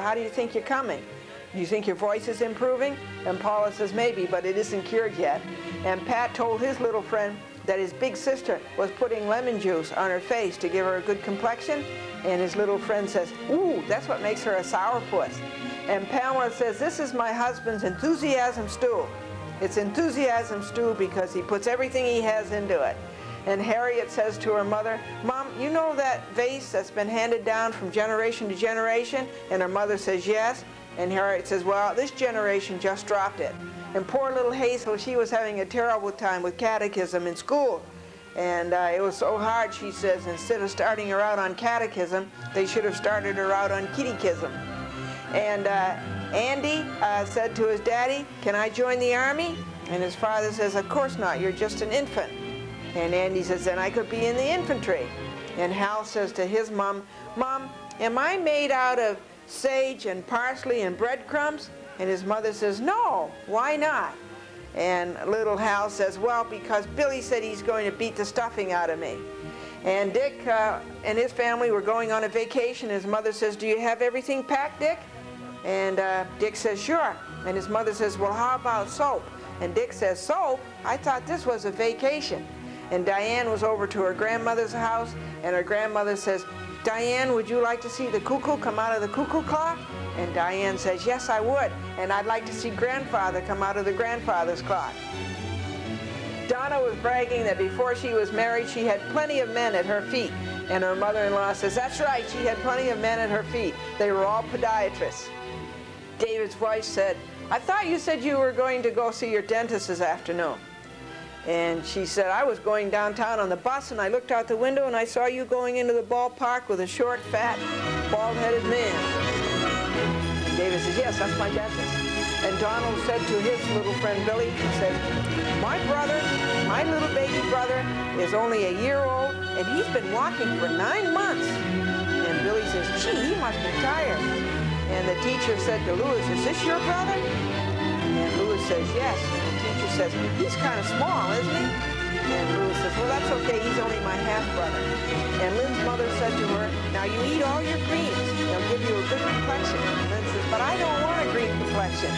how do you think you're coming? Do you think your voice is improving? And Paula says, maybe, but it isn't cured yet. And Pat told his little friend that his big sister was putting lemon juice on her face to give her a good complexion. And his little friend says, ooh, that's what makes her a sourpuss. And Pamela says, this is my husband's enthusiasm stew. It's enthusiasm stew because he puts everything he has into it. And Harriet says to her mother, Mom, you know that vase that's been handed down from generation to generation? And her mother says, yes. And Harriet says, well, this generation just dropped it. And poor little Hazel, she was having a terrible time with catechism in school. And uh, it was so hard, she says, instead of starting her out on catechism, they should have started her out on kittykism. And uh, Andy uh, said to his daddy, can I join the army? And his father says, of course not, you're just an infant. And Andy says, then I could be in the infantry. And Hal says to his mom, Mom, am I made out of sage and parsley and breadcrumbs? And his mother says, no, why not? And little Hal says, well, because Billy said he's going to beat the stuffing out of me. And Dick uh, and his family were going on a vacation. His mother says, do you have everything packed, Dick? And uh, Dick says, sure. And his mother says, well, how about soap? And Dick says, soap? I thought this was a vacation. And Diane was over to her grandmother's house, and her grandmother says, Diane, would you like to see the cuckoo come out of the cuckoo clock? And Diane says, yes, I would. And I'd like to see grandfather come out of the grandfather's clock. Donna was bragging that before she was married, she had plenty of men at her feet. And her mother-in-law says, that's right, she had plenty of men at her feet. They were all podiatrists. David's wife said, I thought you said you were going to go see your dentist this afternoon. And she said, I was going downtown on the bus and I looked out the window and I saw you going into the ballpark with a short, fat, bald-headed man. And David says, yes, that's my dentist. And Donald said to his little friend Billy, he said, my brother, my little baby brother, is only a year old and he's been walking for nine months. And Billy says, gee, he must be tired. And the teacher said to Lewis, is this your brother? And Lewis says, yes And the teacher says, he's kind of small, isn't he? And Louis says, well, that's okay. He's only my half-brother. And Lynn's mother said to her, now you eat all your greens. They'll give you a good complexion. And Lynn says, but I don't want a green complexion.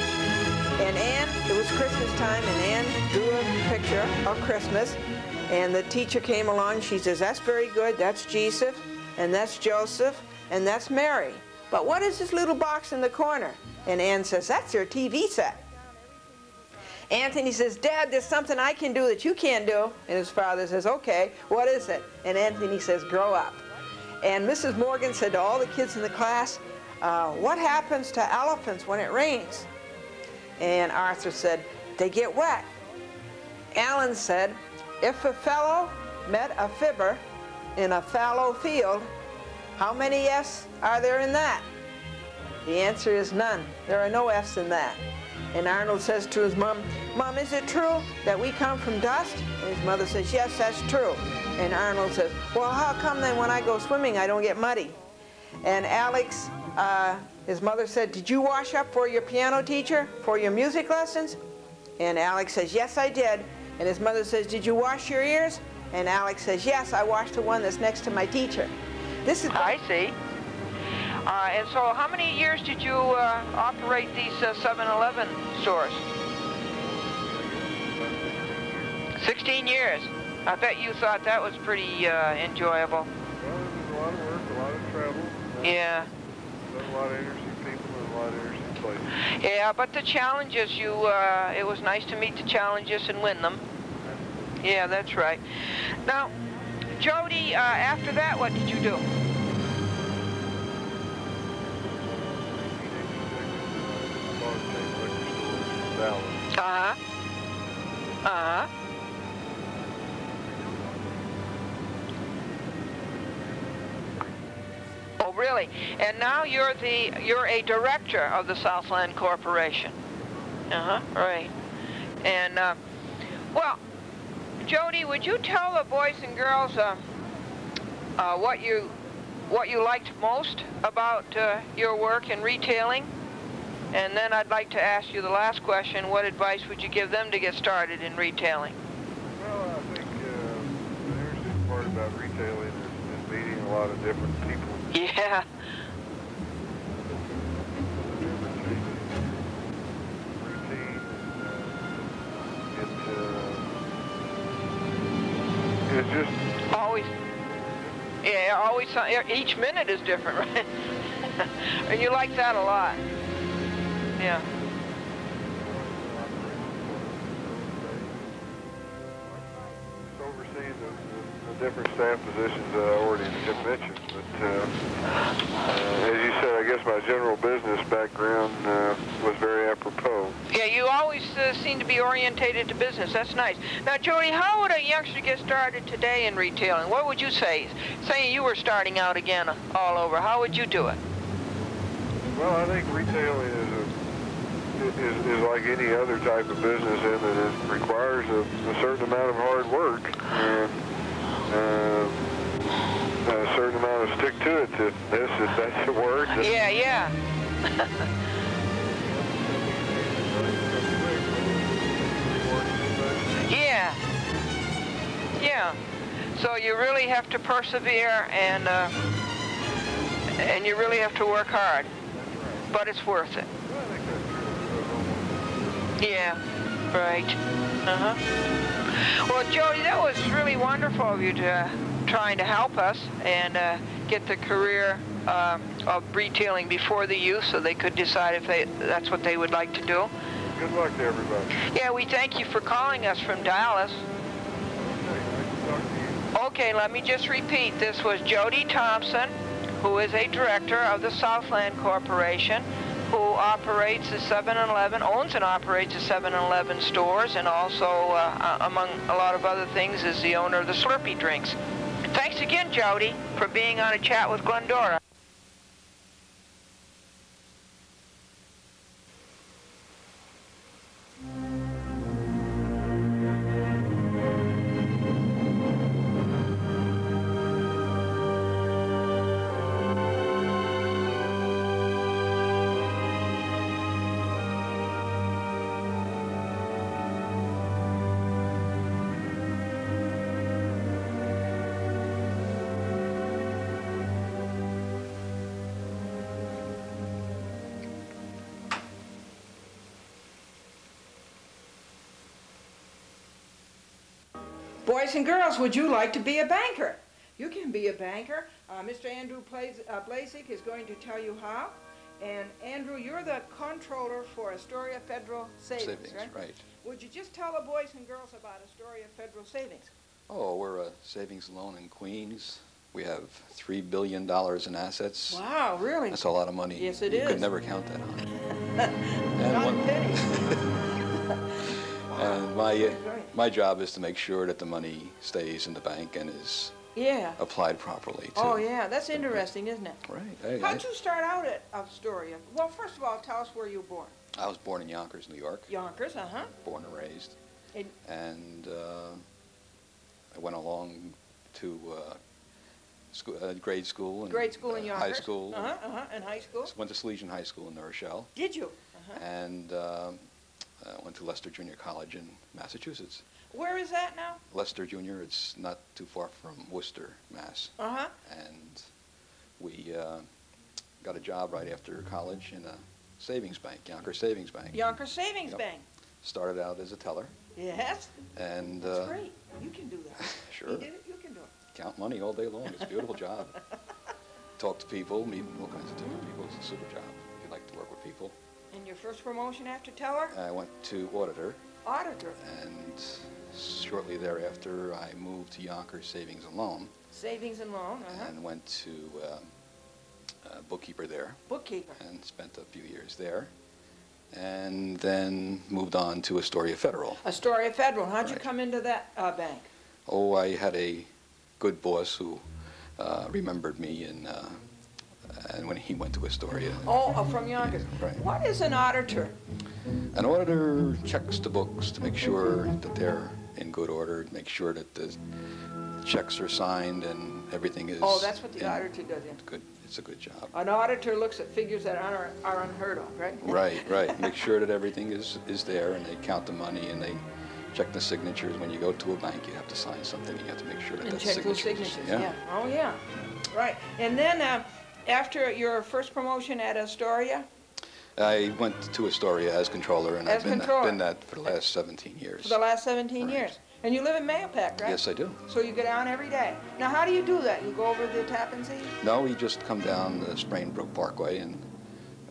And Anne, it was Christmas time, and Anne drew a picture of Christmas. And the teacher came along. She says, that's very good. That's Jesus, and that's Joseph, and that's Mary. But what is this little box in the corner? And Anne says, that's your TV set. Anthony says, Dad, there's something I can do that you can't do. And his father says, okay, what is it? And Anthony says, grow up. And Mrs. Morgan said to all the kids in the class, uh, what happens to elephants when it rains? And Arthur said, they get wet. Alan said, if a fellow met a fibber in a fallow field, how many F's are there in that? The answer is none. There are no F's in that. And Arnold says to his mom, Mom, is it true that we come from dust? And his mother says, yes, that's true. And Arnold says, well, how come then when I go swimming I don't get muddy? And Alex, uh, his mother said, did you wash up for your piano teacher for your music lessons? And Alex says, yes, I did. And his mother says, did you wash your ears? And Alex says, yes, I washed the one that's next to my teacher. This is. I see. Uh, and so how many years did you uh, operate these 7-Eleven uh, stores? 16 years. I bet you thought that was pretty uh, enjoyable. Well, it was a lot of work, a lot of travel. Yeah. A lot of interesting people and a lot of interesting places. Yeah, but the challenges, you, uh, it was nice to meet the challenges and win them. Yeah, that's right. Now, Jody, uh, after that, what did you do? Uh-huh. Uh-huh. Oh, really? And now you're the you're a director of the Southland Corporation. Uh-huh. Right. And uh, well, Jody, would you tell the boys and girls uh, uh, what you what you liked most about uh, your work in retailing? And then I'd like to ask you the last question. What advice would you give them to get started in retailing? Well, I think uh, the interesting part about retailing is, is meeting a lot of different people. Yeah. Uh, uh, always, yeah, always. Each minute is different, right? And you like that a lot. Yeah. overseeing the, the, the different staff positions that I already had mentioned. But uh, uh, as you said, I guess my general business background uh, was very apropos. Yeah, you always uh, seem to be orientated to business. That's nice. Now, Jody, how would a youngster get started today in retailing? What would you say? Saying you were starting out again all over, how would you do it? Well, I think retailing is is, is like any other type of business in that it requires a, a certain amount of hard work and uh, a certain amount of stick to it. This, that's the word. Yeah, yeah. Yeah. Yeah. So you really have to persevere and uh, and you really have to work hard. But it's worth it. Yeah. Right. Uh-huh. Well, Jody, that was really wonderful of you to uh, trying to help us and uh, get the career uh, of retailing before the youth so they could decide if they that's what they would like to do. Good luck to everybody. Yeah, we thank you for calling us from Dallas. Okay, nice to talk to you. Okay, let me just repeat. This was Jody Thompson, who is a director of the Southland Corporation, who operates the 7-Eleven, owns and operates the 7-Eleven stores, and also, uh, uh, among a lot of other things, is the owner of the Slurpee drinks. Thanks again, Jody, for being on a chat with Glendora. Boys and girls, would you like to be a banker? You can be a banker. Uh, Mr. Andrew Plaz- uh, Blazek is going to tell you how. And Andrew, you're the controller for Astoria Federal Savings, Savings, right? right. Would you just tell the boys and girls about Astoria Federal Savings? Oh, we're a savings loan in Queens. We have three billion dollars in assets. Wow, really? That's a lot of money. Yes, it you is. could never count that on. And Not a one- penny. And my, right. My job is to make sure that the money stays in the bank and is Yeah. applied properly to. Oh, yeah, that's interesting, isn't it? Right. Hey, How'd you start out at Astoria? Well, first of all, tell us where you were born. I was born in Yonkers, New York. Yonkers, uh-huh. Born and raised. And- And uh, I went along to uh, school, uh, grade school and Grade school in uh, Yonkers? high school. Uh-huh, uh-huh, and high school? Went to Salesian High School in New Rochelle. Did you? Uh-huh. and um, uh, went to Leicester Junior College in Massachusetts. Where is that now? Leicester Junior, it's not too far from Worcester, Mass. Uh-huh. And we uh, got a job right after college in a savings bank, Yonkers Savings Bank. Yonkers Savings Yep. Bank. Started out as a teller Yes, and that's uh, great. You can do that. Sure. You did it, you can do it. count money all day long. It's a beautiful job. Talk to people, meet all kinds of different people. It's a super job. And your first promotion after teller? I went to auditor Auditor. and shortly thereafter I moved to Yonkers Savings and Loan. Savings and loan, uh-huh. and went to uh, bookkeeper there Bookkeeper. and spent a few years there. And then moved on to Astoria Federal. Astoria Federal. How'd you come into that uh, bank? Oh, I had a good boss who uh, remembered me and, uh, and when he went to Astoria. Oh, uh, from Yonkers. right. What is an auditor? An auditor checks the books to make sure that they're in good order, make sure that the checks are signed and everything is. Oh, that's what the in auditor does. yeah. Good, it's a good job. An auditor looks at figures that are, are unheard of, right? Right, right. Make sure that everything is, is there and they count the money and they check the signatures. When you go to a bank, you have to sign something. And you have to make sure that And that check those signature is- signatures, yeah. Oh, yeah. Right. And then, uh, after your first promotion at Astoria, I went to Astoria as controller and As I've been, controller. been that for the last 17 years. for the last 17 Right. years, And you live in Mahopac, right? Yes, I do. So you go down every day. Now, how do you do that? You go over the Tappan Zee? No, we just come down the Sprain Brook Parkway and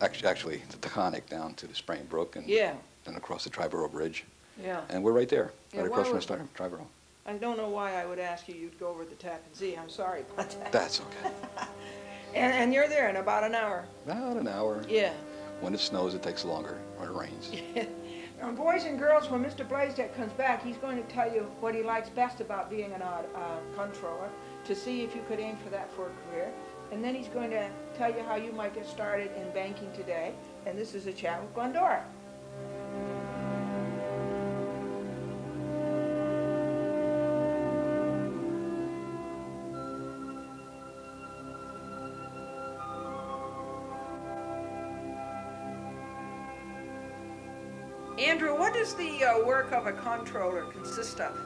actually, actually the Taconic down to the Sprain Brook and Yeah, then across the Triborough Bridge. yeah. And we're right there, Yeah, right across from the Triborough. I don't know why I would ask you, you'd go over the Tappan Zee. I'm sorry about that. That's okay. And, and you're there in about an hour. About an hour. Yeah. When it snows, it takes longer. When it rains. Now, boys and girls, when Mr. Blazek comes back, he's going to tell you what he likes best about being an uh, uh, controller to see if you could aim for that for a career. And then he's going to tell you how you might get started in banking today. And this is a chat with Glendora. Andrew, what does the uh, work of a controller consist of?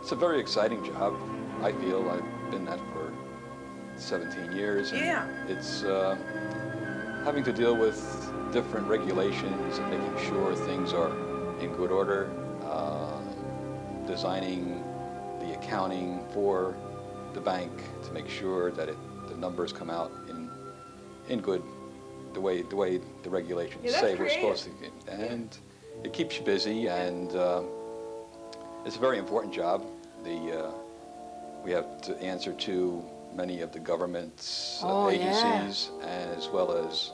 It's a very exciting job. I feel I've been that for 17 years. And Yeah. It's uh, having to deal with different regulations and making sure things are in good order, uh, designing the accounting for the bank to make sure that it, the numbers come out in in good the way the way the regulations Yeah, say we're supposed to. And it keeps you busy and. Uh, it's a very important job. The, uh, we have to answer to many of the government's uh, Oh, yeah. agencies as well as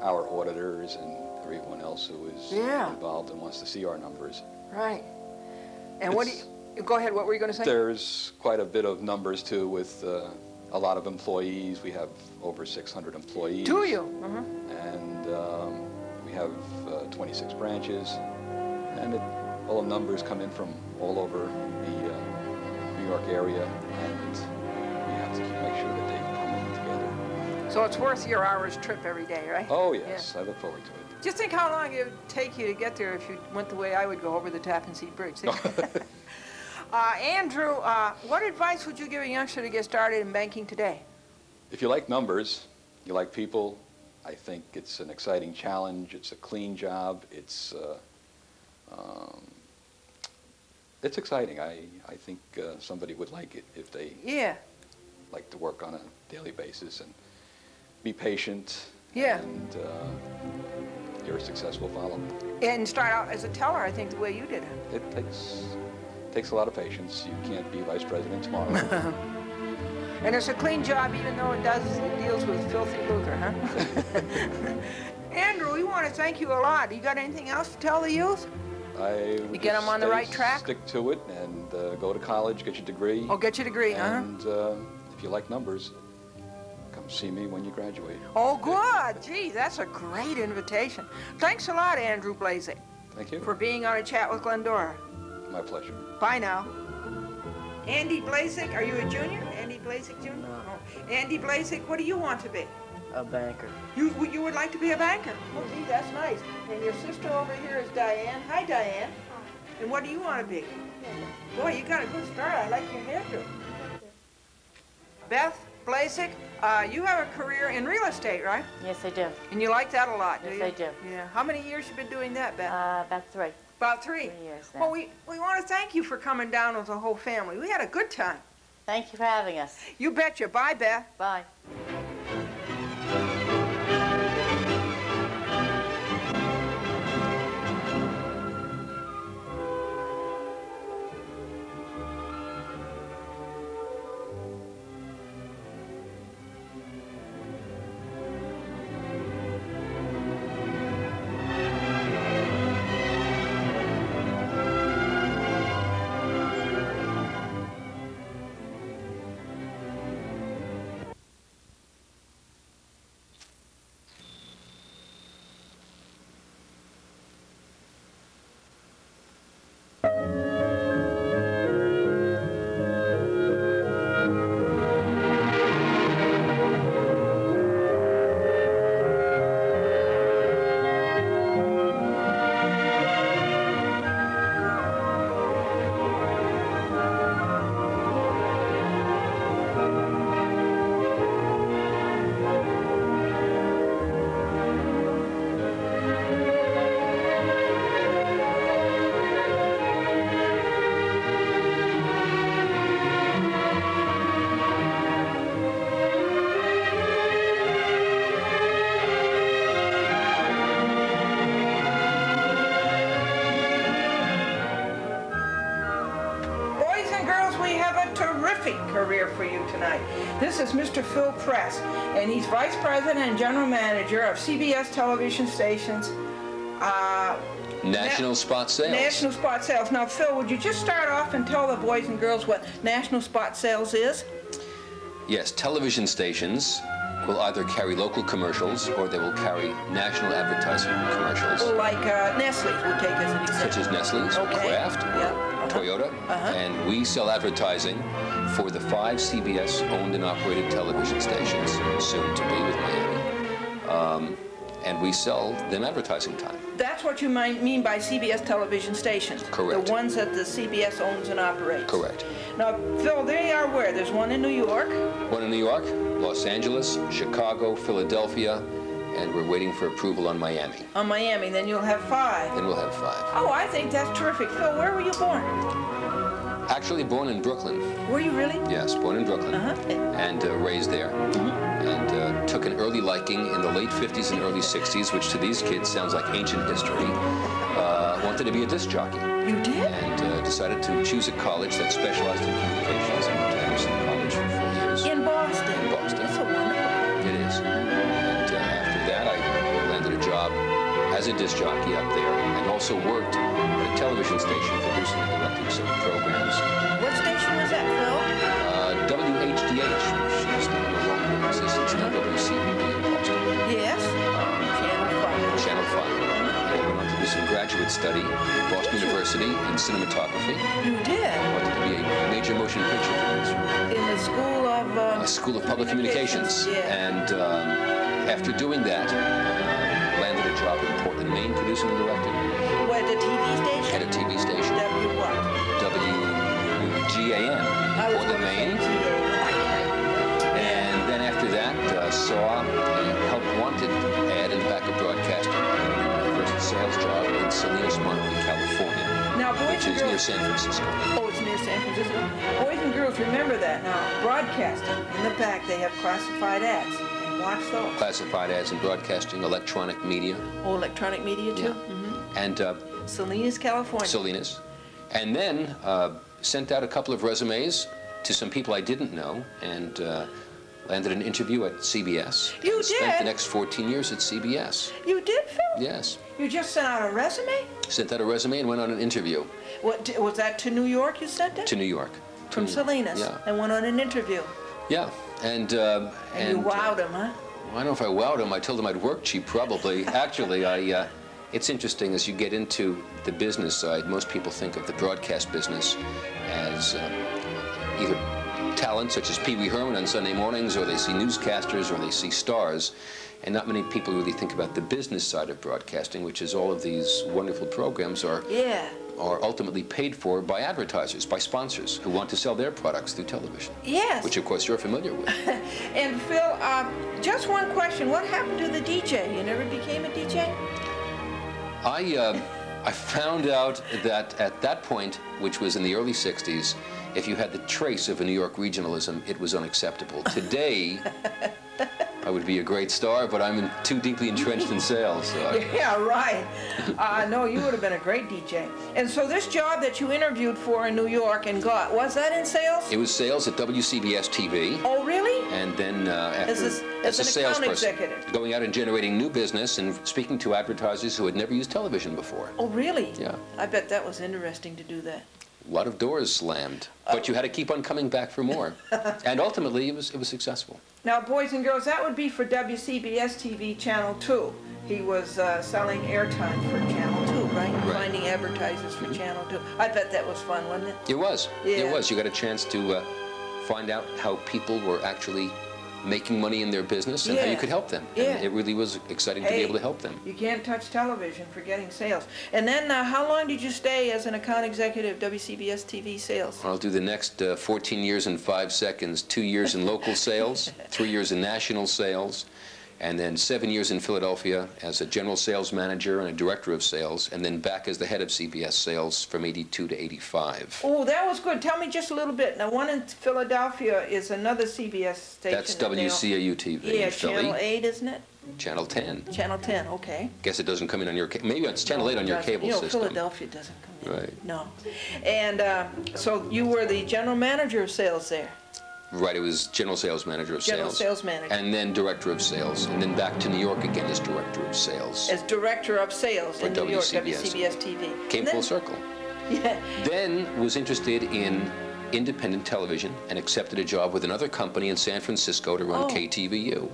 our auditors and everyone else who is Yeah. involved and wants to see our numbers. Right. And what do you, go ahead, what were you going to say? There's quite a bit of numbers too with uh, a lot of employees. We have over 600 employees. Do you? Uh-huh. And um, have uh, 26 branches. And it, all the numbers come in from all over the uh, New York area. And we have to keep, make sure that they come in together. So it's worth your hour's trip every day, right? Oh, yes. I look forward to it. Just think how long it would take you to get there if you went the way I would go over the Tappan Zee Bridge. Uh, Andrew, uh, what advice would you give a youngster to get started in banking today? If you like numbers, you like people, I think it's an exciting challenge. It's a clean job. It's uh, um, it's exciting. I I think uh, somebody would like it if they Yeah, like to work on a daily basis and be patient. Yeah. And uh, you're a successful follower. and start out as a teller, I think, the way you did it. It takes takes a lot of patience. You can't be vice president tomorrow. And it's a clean job, even though it does it deals with filthy lucre, huh? Andrew, we want to thank you a lot. You got anything else to tell the youth? I You get 'em just on the right track? Stick to it and uh, go to college, get your degree. Oh, get your degree, huh? And uh, if you like numbers, come see me when you graduate. Oh, good. Gee, that's a great invitation. Thanks a lot, Andrew Blazek, Thank you. for being on a chat with Glendora. My pleasure. Bye now. Andy Blazek, are you a junior? Andy Blazek Jr.? No. Oh. Andy Blazek, what do you want to be? A banker. You you would like to be a banker? Oh, gee, that's nice. And your sister over here is Diane. Hi, Diane. Hi. And what do you want to be? Boy, you got a good start. I like your hairdo. Beth Blazek, uh, you have a career in real estate, right? Yes, I do. And you like that a lot, do Yes, you? I do. Yeah. How many years you been doing that, Beth? Uh, that's right. About three. Three years now. Well, we, we want to thank you for coming down with the whole family. We had a good time. Thank you for having us. You betcha. Bye, Beth. Bye. This is Mr. Phil Press, and he's Vice President and General Manager of CBS television stations, uh, National Spot Sales. National Spot Sales. Now, Phil, would you just start off and tell the boys and girls what National Spot Sales is? Yes, television stations will either carry local commercials or they will carry national advertising commercials, Like uh, Nestle's would take as an example. such as Nestle's, Okay. Kraft, Yeah. Uh-huh. Toyota, Uh-huh. and we sell advertising for the five CBS owned and operated television stations, soon to be with Miami. Um, and we sell them advertising time. That's what you might mean by CBS television stations. Correct. The ones that the CBS owns and operates. Correct. Now, Phil, they are where? There's one in New York. One in New York, Los Angeles, Chicago, Philadelphia, and we're waiting for approval on Miami. On Miami, then you'll have five. Then we'll have five. Oh, I think that's terrific. Phil, where were you born? Actually born in Brooklyn. Were you really? Yes, born in Brooklyn Uh-huh. and uh, raised there. And uh, took an early liking in the late 50s and early 60s, which to these kids sounds like ancient history. Uh, wanted to be a disc jockey You did? and uh, decided to choose a college that specialized in communications and went to College for four years. In Boston. In Boston. That's a wonderful. It is. And uh, after that, I landed a job as a disc jockey up there and also worked at a television station producing programs. What station was that, Phil? Uh, WHDH, which is no longer in existence, now WCVB in Boston. Yes. Channel 5. Channel 5. I went on to do some graduate study at Boston University in cinematography. You did? I wanted to be a major motion picture producer. In the School of... Um, a School of Public Communications. Yeah. And um, after doing that, uh, landed a job in Portland, Maine, producing and directing what, the TV station? at a TV station, sales job in Salinas, Monterey, California, Now, boys which and is near. San Francisco. Oh, it's near San Francisco. Boys and girls, remember that now. Broadcasting. In the back, they have classified ads. And watch those. Classified ads in broadcasting, electronic media, Oh, electronic media, too? yeah. And uh, Salinas, California. Salinas. And then uh, sent out a couple of resumes to some people I didn't know and uh, landed an interview at CBS. You and Spent the next 14 years at CBS. you did, Phil? Yes. You just sent out a resume? Sent out a resume and went on an interview What, was that to New York you sent it? to New York. From To- Salinas? Yeah. And went on an interview. Yeah. And, uh, And, you uh, wowed him, huh? I don't know if I wowed him. I told him I'd work cheap, probably. Actually, I. Uh, it's interesting as you get into the business side. Most people think of the broadcast business as uh, either talent, such as Pee Wee Herman on Sunday mornings, or they see newscasters, or they see stars, and not many people really think about the business side of broadcasting, which is all of these wonderful programs are Yeah. are ultimately paid for by advertisers, by sponsors who want to sell their products through television, Yes. which of course you're familiar with. And Phil, uh, just one question. What happened to the DJ? You never became a DJ? I, uh, I found out that at that point, which was in the early 60s, if you had the trace of a New York regionalism, it was unacceptable. Today, I would be a great star, but I'm in, too deeply entrenched in sales. So I, Yeah, right. Uh, no, you would have been a great DJ. And so this job that you interviewed for in New York and got, was that in sales? it was sales at WCBS TV. Oh, really? And then uh, after, As a s- as as a an salesperson, executive. going out and generating new business and speaking to advertisers who had never used television before. Oh, really? Yeah. I bet that was interesting to do that. A lot of doors slammed, but you had to keep on coming back for more. and ultimately, it was, it was successful. Now, boys and girls, that would be for WCBS TV Channel 2. He was uh, selling airtime for Channel 2, right? Right. Mm-hmm. Finding advertisers for Channel 2. I bet that was fun, wasn't it? It was. Yeah. It was. You got a chance to uh, find out how people were actually making money in their business and how you could help them. Yeah. And it really was exciting to be able to help them. You can't touch television for getting sales. And then, uh, how long did you stay as an account executive, WCBS TV sales? I'll do the next uh, 14 years and five seconds, two years in local sales, three years in national sales, and then seven years in Philadelphia as a general sales manager and a director of sales, and then back as the head of CBS sales from 82 to 85. Oh, that was good. Tell me just a little bit. Now, one in Philadelphia is another CBS station. That's that. WCAU TV Yeah, in Philly. Channel 8, isn't it? Channel 10. Channel 10, okay. Guess it doesn't come in on your, maybe it's Channel 8 on your cable you know, system. Philadelphia doesn't come in. Right. No. And uh, so you were the general manager of sales there. Right, it was general sales manager of General sales. sales manager. And then director of sales, and then back to New York again as director of sales. as director of sales For in New York, WCBS. WCBS TV. Came And full circle. Yeah. Then was interested in independent television and accepted a job with another company in San Francisco to run Oh. KTVU.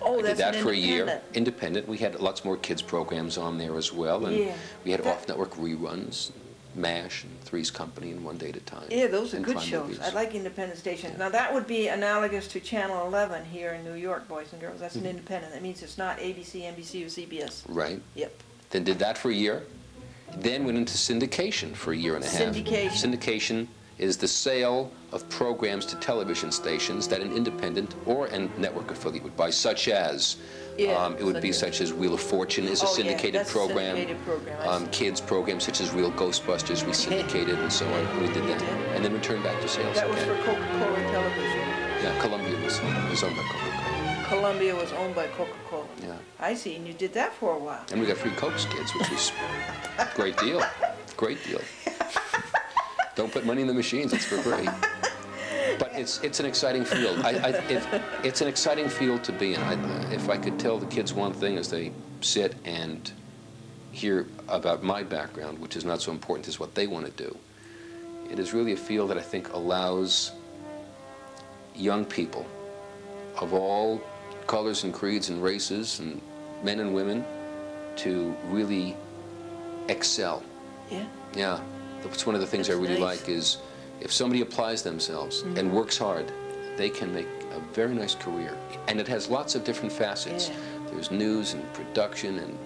Oh, I did that's that an for a year, independent. independent. We had lots more kids programs on there as well, and Yeah. we had That- off-network reruns, MASH and Three's Company and One Day at a Time. Yeah, those are good shows. movies. I like independent stations. Now, that would be analogous to Channel 11 here in New York, boys and girls. That's Mm-hmm. an independent. That means it's not ABC, NBC, or CBS. Right. Yep. Then did that for a year. Then went into syndication for a year and a half. Syndication. Syndication is the sale of programs to television stations that an independent or a network affiliate would buy, such as, Yeah, um, it would be such as- Wheel of Fortune is a Oh, yeah, syndicated a program. syndicated program, Um, kids programs such as Real Ghostbusters we syndicated and so on. We did that. did? And then returned back to sales That was again. for Coca-Cola Television. Yeah, Columbia was, was owned by Coca-Cola. Columbia was owned by Coca-Cola. Yeah. I see, and you did that for a while. And we got free Cokes, kids, which was great deal. Great deal. Don't put money in the machines, it's for free. But it's, it's an exciting field. I, I, it, it's an exciting field to be in. I, if I could tell the kids one thing as they sit and hear about my background, which is not so important as what they want to do, it is really a field that I think allows young people of all colors and creeds and races and men and women to really excel. Yeah. Yeah, that's one of the things I really nice. like is if somebody applies themselves and mm-hmm. works hard, they can make a very nice career. And it has lots of different facets. Yeah. There's news and production and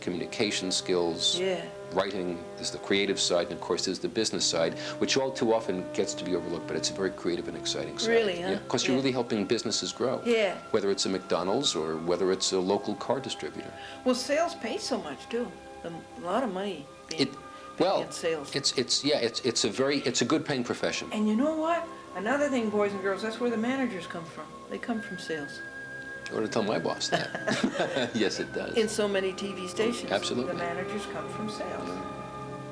communication skills. Yeah. Writing is the creative side, and of course there's the business side, which all too often gets to be overlooked, but it's a very creative and exciting side. Really, huh? Yeah, because you're really helping businesses grow. Yeah. Whether it's a McDonald's or whether it's a local car distributor. Well, sales pay so much too. A lot of money It, well, sales. it's, it's, yeah, it's, it's a very, it's a good paying profession. And you know what? Another thing, boys and girls, that's where the managers come from. They come from sales. I want to tell my boss that. yes, it does. In so many TV stations. Absolutely. The managers come from sales.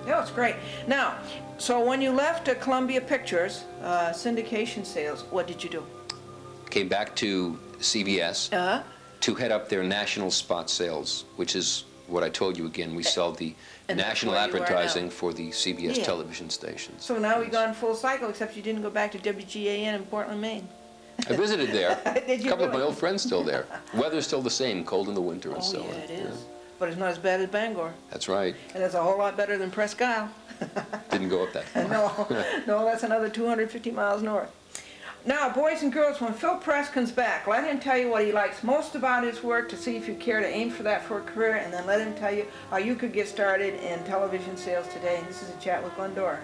Yeah, it's great. Now, so when you left uh, Columbia Pictures, uh, syndication sales, what did you do? Came back to CBS Uh-huh. to head up their national spot sales, which is what I told you again. We sell the And that's national where you are now. advertising for the CBS Yeah. television stations. So now we've gone full cycle, except you didn't go back to WGAN in Portland, Maine. I visited there. Did a you couple of my really? old friends still there. Weather's still the same, cold in the winter and Oh, so yeah, on. it is. But it's not as bad as Bangor. That's right. And it's a whole lot better than Presque Isle. Didn't go up that far. No, no, that's another 250 miles north. Now, boys and girls, when Phil Press comes back, let him tell you what he likes most about his work to see if you care to aim for that for a career, and then let him tell you how you could get started in television sales today. And this is a chat with Glendora.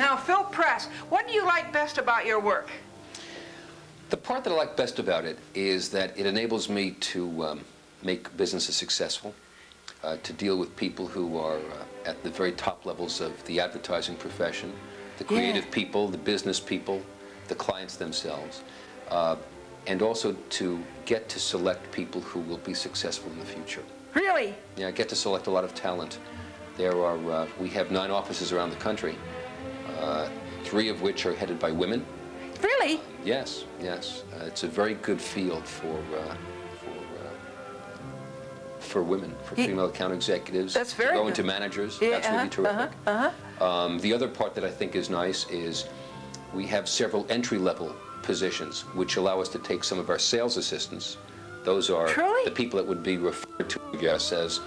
Now, Phil Press, what do you like best about your work? The part that I like best about it is that it enables me to um, make businesses successful, uh, to deal with people who are uh, at the very top levels of the advertising profession, the Yeah. creative people, the business people, the clients themselves, uh, and also to get to select people who will be successful in the future. Really? Yeah, I get to select a lot of talent. There are, uh, we have nine offices around the country, three of which are headed by women. Really? Yes, yes. Uh, it's a very good field for, uh, for, uh, for women, for female account executives. That's very to go into managers. Yeah, That's really uh-huh, terrific. uh-huh, Um, the other part that I think is nice is we have several entry-level positions which allow us to take some of our sales assistants. Those are Truly? the people that would be referred to, I guess, as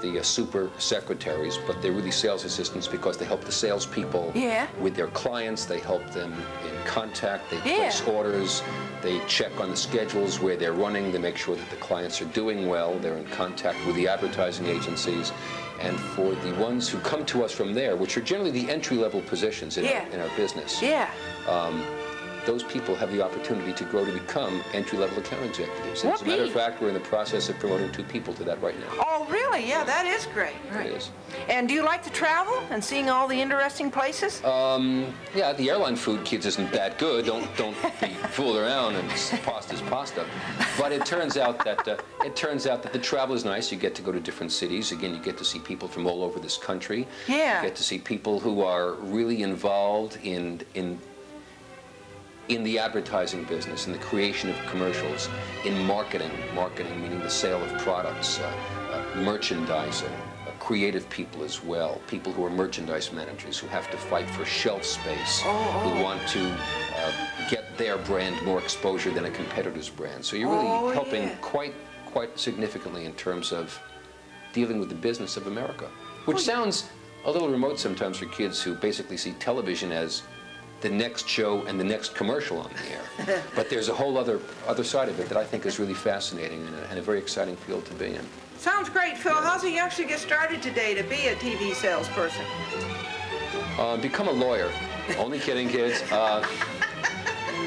the uh, super secretaries, but they're really sales assistants because they help the salespeople Yeah. with their clients. They help them in contact. They Yeah. place orders. They check on the schedules where they're running. They make sure that the clients are doing well. They're in contact with the advertising agencies. And for the ones who come to us from there, which are generally the entry-level positions in, Yeah. our, in our business, Yeah. Those people have the opportunity to grow to become entry-level account executives. As a matter of fact, we're in the process of promoting two people to that right now. Oh, really? Yeah, that is great. It is. And do you like to travel and seeing all the interesting places? Um, yeah, the airline food, kids, isn't that good. Don't don't be fooled around and pasta's pasta. But it turns out that uh, it turns out that the travel is nice. You get to go to different cities. Again, you get to see people from all over this country. Yeah. You get to see people who are really involved in in in the advertising business, in the creation of commercials, in marketing, marketing meaning the sale of products, uh, uh, merchandising, uh, creative people as well, people who are merchandise managers who have to fight for shelf space, who want to uh, get their brand more exposure than a competitor's brand. So you're really Oh, helping yeah. quite, quite significantly in terms of dealing with the business of America, which sounds a little remote sometimes for kids who basically see television as the next show and the next commercial on the air. but there's a whole other other side of it that I think is really fascinating and a, and a very exciting field to be in. Sounds great, Phil. How's a youngster get started today to be a TV salesperson? Uh, become a lawyer. Only kidding, kids. Uh,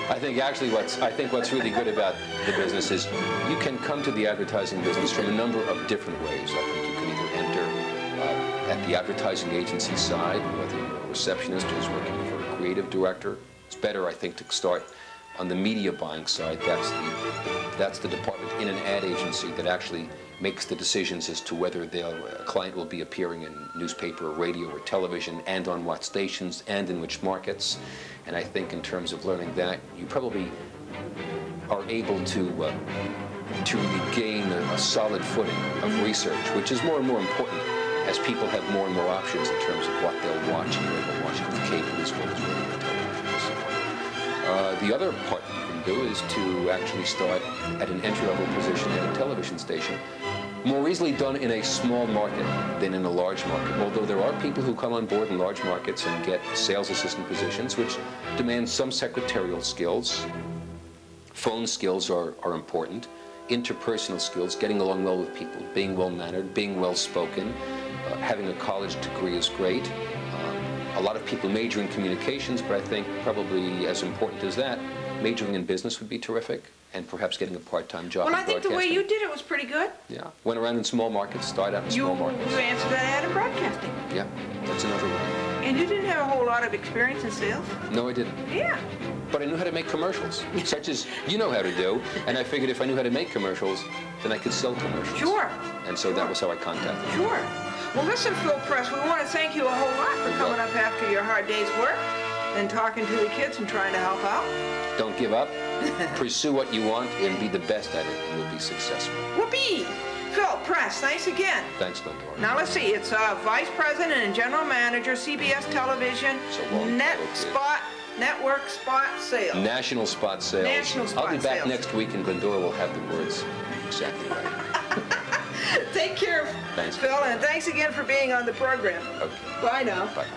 I think actually what's I think what's really good about the business is you can come to the advertising business from a number of different ways. I think you can either enter uh, at the advertising agency side, whether you're a receptionist who's working creative director. It's better, I think, to start on the media buying side. That's the that's the department in an ad agency that actually makes the decisions as to whether a client will be appearing in newspaper, or radio, or television, and on what stations, and in which markets. And I think in terms of learning that, you probably are able to uh, to gain a, a solid footing of research, which is more and more important as people have more and more options in terms of what they'll watch and where they'll watch it cable Uh, the other part that you can do is to actually start at an entry-level position at a television station. More easily done in a small market than in a large market, although there are people who come on board in large markets and get sales assistant positions, which demand some secretarial skills, phone skills are, are important. Interpersonal skills, getting along well with people, being well-mannered, being well-spoken, uh, having a college degree is great. A lot of people major in communications, but I think probably as important as that, majoring in business would be terrific, and perhaps getting a part-time job Well, I think the way you did it was pretty good. Yeah, went around in small markets, started out in You, small markets. you answered that ad in broadcasting. Yeah, that's another way. And you didn't have a whole lot of experience in sales. No, I didn't. Yeah. But I knew how to make commercials, such as you know how to do. And I figured if I knew how to make commercials, then I could sell commercials. Sure. And so that was how I contacted you. Sure. Well, listen, Phil Press, we want to thank you a whole lot for coming up after your hard day's work and talking to the kids and trying to help out. Don't give up. Pursue what you want and be the best at it, and you'll be successful. Whoopee! Phil Press, thanks again. Thanks, Glendora. Now let's see, it's uh, Vice President and General Manager, CBS Television, So Net. Spot, Network Spot Sales. National Spot Sales. National Spot I'll be back Sales. next week, and Glendora will have the words exactly right. Take care, Thanks. Phil, and thanks again for being on the program. Okay. Bye now. Bye.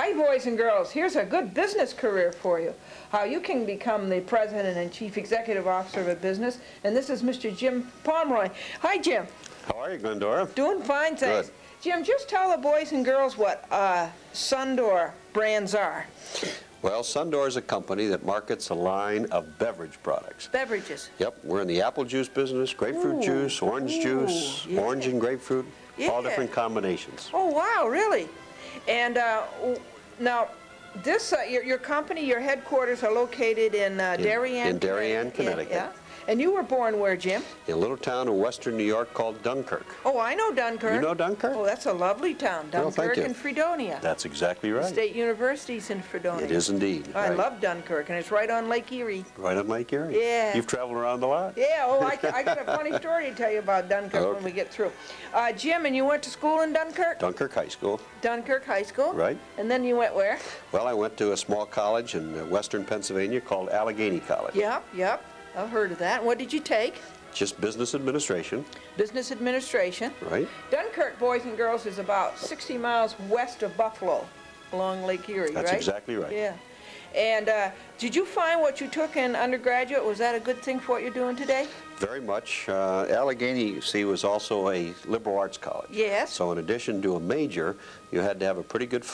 Hi, boys and girls. Here's a good business career for you. How you can become the president and chief executive officer of a business. And this is Mr. Jim Pomeroy. Hi, Jim. How are you, Glendora? Doing fine, thanks. Good. Jim, just tell the boys and girls what uh, Sundor brands are. Well, Sundor is a company that markets a line of beverage products. Beverages. Yep, we're in the apple juice business, grapefruit Ooh, juice, orange ooh, juice, yeah. orange and grapefruit, all different combinations. Oh, wow, really? And uh, now, this, uh, your, your company, your headquarters are located in uh, In- Darien? in Darien, Connecticut. Yeah. And you were born where, Jim? In a little town in western New York called Dunkirk. Oh, I know Dunkirk. You know Dunkirk? Oh, that's a lovely town, Dunkirk you. and Fredonia. That's exactly right. State University's in Fredonia. It is indeed. I right. love Dunkirk, and it's right on Lake Erie. Right on Lake Erie. Yeah. You've traveled around a lot. Yeah, oh, I, I got a funny story to tell you about Dunkirk when we get through. Uh, Jim, and you went to school in Dunkirk? Dunkirk High School. Dunkirk High School? Right. And then you went where? Well, I went to a small college in uh, western Pennsylvania called Allegheny College. Yep, yep. I've heard of that. What did you take? Just business administration, Business administration. right? Dunkirk, boys and girls, is about 60 miles west of Buffalo along Lake Erie, That's right? exactly right. Yeah. And uh, did you find what you took in undergraduate, was that a good thing for what you're doing today? Very much. Uh, Allegheny, you see, was also a liberal arts college. Yes. So in addition to a major, you had to have a pretty good,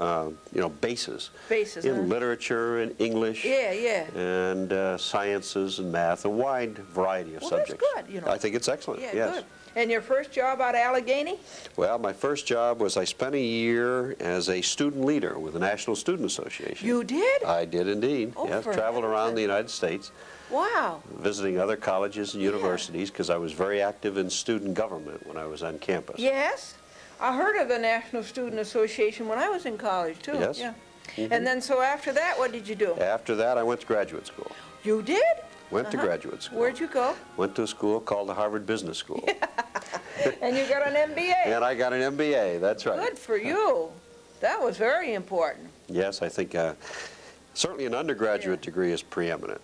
uh, you know, basis. Basis, In huh? literature and English. Yeah, yeah. And uh, sciences and math, a wide variety of Well, that's subjects. good, you know. I think it's excellent, Yeah, yes. good. And your first job out of Allegheny? Well, my first job was I spent a year as a student leader with the National Student Association. You did? I did indeed, Oh, yes. Traveled around the United States. Wow. visiting other colleges and universities because I was very active in student government when I was on campus. Yes. I heard of the National Student Association when I was in college, too. Yes. Yeah. Mhm. And then, so after that, what did you do? After that, I went to graduate school. You did? Went to Uh-huh. graduate school. Where'd you go? Went to a school called the Harvard Business School. And you got an MBA. and I got an MBA, that's right. Good for you. That was very important. Yes, I think uh, certainly an undergraduate Yeah. degree is preeminent,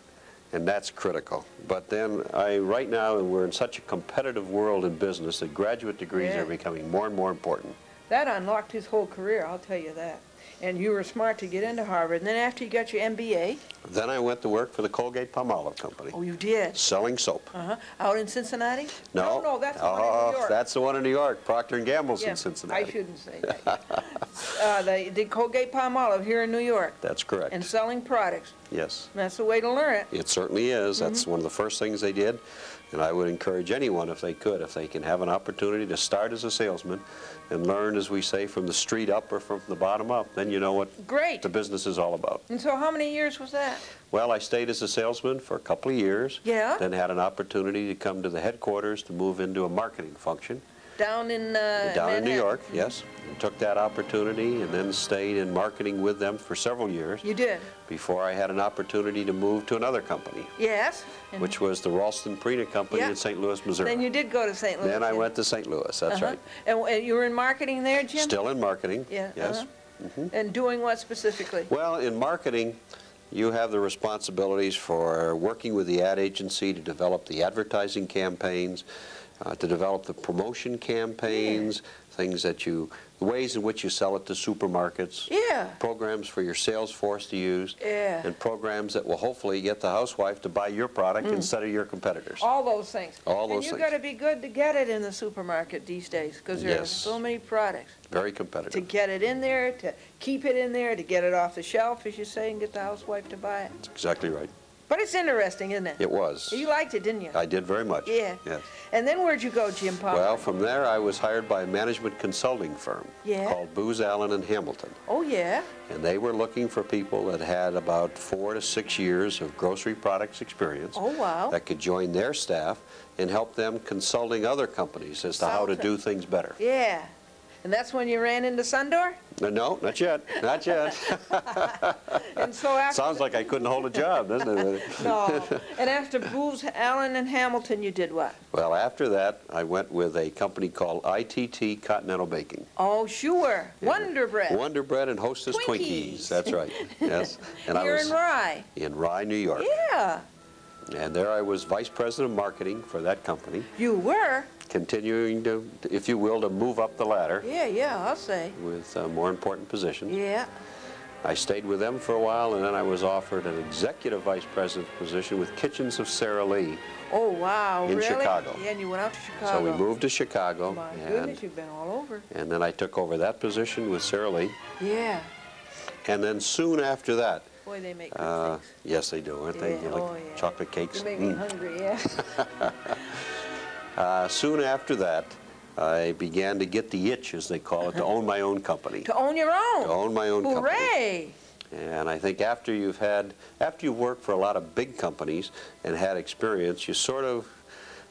and that's critical. But then I, right now, we're in such a competitive world in business that graduate degrees Yeah. are becoming more and more important. That unlocked his whole career, I'll tell you that. And you were smart to get into Harvard. And then after you got your MBA, Then I went to work for the Colgate Palmolive Company, oh, you did? selling soap. Uh-huh. Out in Cincinnati? No, No, that's the one in oh, New York. that's the one in New York. Procter and Gamble's Yeah, in Cincinnati. I shouldn't say that. uh, Colgate Palmolive here in New York That's correct. and selling products. yes, That's the way to learn it. it certainly is. That's Mm-hmm. one of the first things they did, and I would encourage anyone, if they could, if they can have an opportunity to start as a salesman and learn, as we say, from the street up or from the bottom up, then you know what Great. the business is all about. And so how many years was that? Well, I stayed as a salesman for a couple of years. Yeah? Then had an opportunity to come to the headquarters to move into a marketing function. Down in uh, down in New York, yes. And took that opportunity and then stayed in marketing with them for several years You did? before I had an opportunity to move to another company, Yes. Which was the Ralston Purina Company Yeah. in St. Louis, Missouri. Then you did go to St. Louis. Then I yeah. went to St. Louis, that's Uh-huh. right. And, and you were in marketing there, Jim? Still in marketing, Yeah. yes. uh-huh. And doing what specifically? Well, in marketing, you have the responsibilities for working with the ad agency to develop the advertising campaigns, uh, to develop the promotion campaigns, things that you, the ways in which you sell it to supermarkets, Yeah. programs for your sales force to use, Yeah. and programs that will hopefully get the housewife to buy your product Mm. instead of your competitors. All those things. All those and you things. got to be good to get it in the supermarket these days because there are so many products. Very competitive. To get it in there, to keep it in there, to get it off the shelf, as you say, and get the housewife to buy it. That's exactly right. But it's interesting, isn't it? It was. You liked it, didn't you? I did very much. Yeah. Yes. And then where'd you go, Jim Palmer? Well, from there, I was hired by a management consulting firm Yeah. called Booz Allen and Hamilton. oh, yeah. And they were looking for people that had about four to six years of grocery products experience. Oh, wow. That could join their staff and help them consulting other companies as to how to do things better. Yeah. And that's when you ran into Sundor? No, No, not yet, not yet. And so after... Sounds like I couldn't hold a job, doesn't it? No. And after Booz Allen and Hamilton, you did what? Well, after that, I went with a company called ITT Continental Baking. Oh, sure. Wonder Bread. Wonder Bread and Hostess Twinkies. Twinkies. That's right. Yes. And I was in Rye. in Rye, New York. Yeah. And there I was vice president of marketing for that company, You were? Continuing to, if you will, to move up the ladder Yeah, yeah, I'll say. with uh, more important positions. Yeah. I stayed with them for a while, and then I was offered an executive vice president position with Kitchens of Sara Lee. Oh, wow, In really? Chicago. Yeah, and you went out to Chicago. So we moved to Chicago, My and, goodness, you've been all over. and then I took over that position with Sara Lee. Yeah. And then soon after that, Boy, they make good uh, yes, they do, aren't they? Yeah, You like oh, yeah. chocolate cakes? You make me Mm. hungry, yeah. Uh, soon after that, I began to get the itch, as they call it, to own my own company. to own your own. To own my own company. Hooray! And I think after you've had, after you've worked for a lot of big companies and had experience, you sort of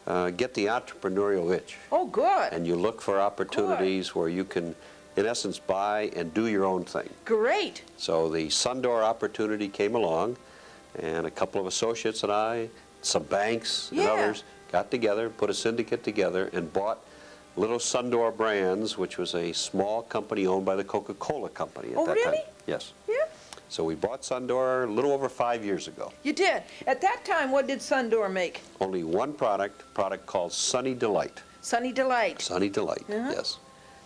uh, get the entrepreneurial itch. Oh, good. And you look for opportunities where you can, in essence, buy and do your own thing. Great. So the Sundor opportunity came along, and a couple of associates and I, some banks and Yeah. others, got together, put a syndicate together, and bought Little Sundor Brands, which was a small company owned by the Coca-Cola Company at Oh, that really? time. Yes. Yeah, So we bought Sundor a little over five years ago. you did. At that time, what did Sundor make? Only one product, product called Sunny Delight. Sunny Delight. Sunny Delight, Uh-huh. yes.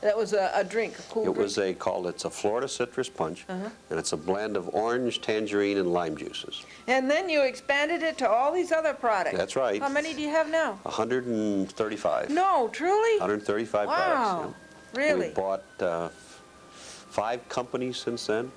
That was a, a drink, a cool It drink. was a, called, it's a Florida citrus punch, Uh-huh. and it's a blend of orange, tangerine, and lime juices. And then you expanded it to all these other products. That's right. How many do you have now? 135. No, truly? 135 Wow, products. yeah. really? We bought uh, five companies since then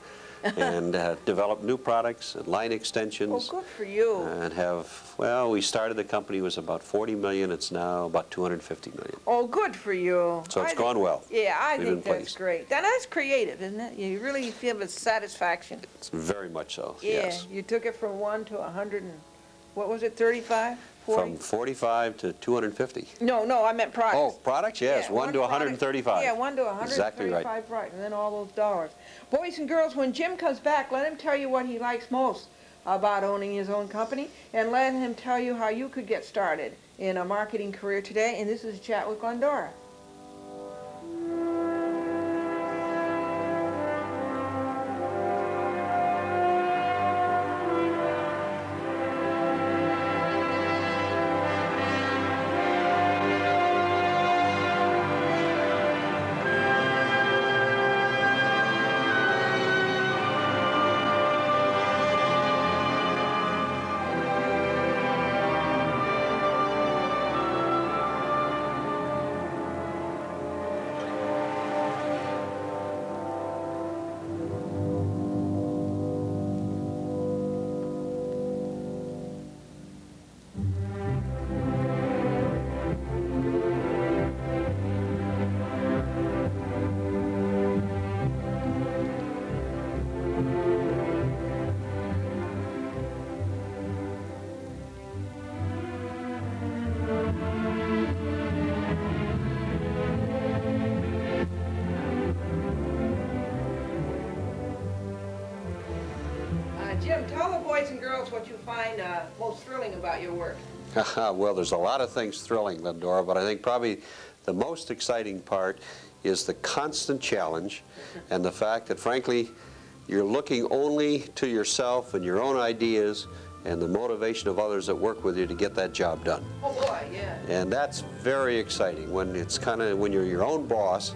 and uh, developed new products and line Oh, extensions. good for you. And have, well, we started the company was about 40 million. It's now about 250 million. Oh, good for you. So I it's think- gone well. Yeah, I We've think that's pleased. great. That's creative, isn't it? You really feel the satisfaction. It's very much so, Yeah, yes. you took it from one to hundred and, what was it, thirty-five, forty? From 45 to 250. No, no, I meant products. Oh, products, yes, Yeah, one to product. 135. Yeah, one to a hundred Exactly right. right, and then all those dollars. Boys and girls, when Jim comes back, let him tell you what he likes most about owning his own company, and let him tell you how you could get started in a marketing career today, and this is a Chat with Glendora. About your work. well, there's a lot of things thrilling, Glendora, but I think probably the most exciting part is the constant challenge and the fact that, frankly, you're looking only to yourself and your own ideas and the motivation of others that work with you to get that job done. Oh, boy, yeah. And that's very exciting when it's kind of when you're your own boss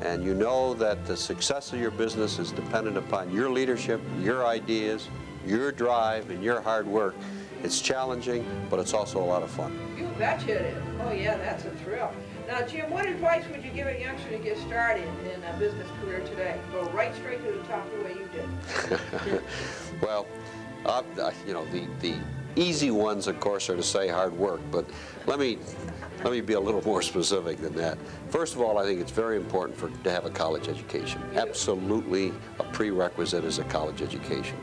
and you know that the success of your business is dependent upon your leadership, your ideas, your drive, and your hard work. It's challenging, but it's also a lot of fun. You betcha it is. Oh, yeah, that's a thrill. Now, Jim, what advice would you give a youngster to get started in a business career today? Go right straight to the top the way you did. well, uh, you know, the, the easy ones, of course, are to say hard work, but let me, let me be a little more specific than that. First of all, I think it's very important for, to have a college education. Absolutely a prerequisite is a college education.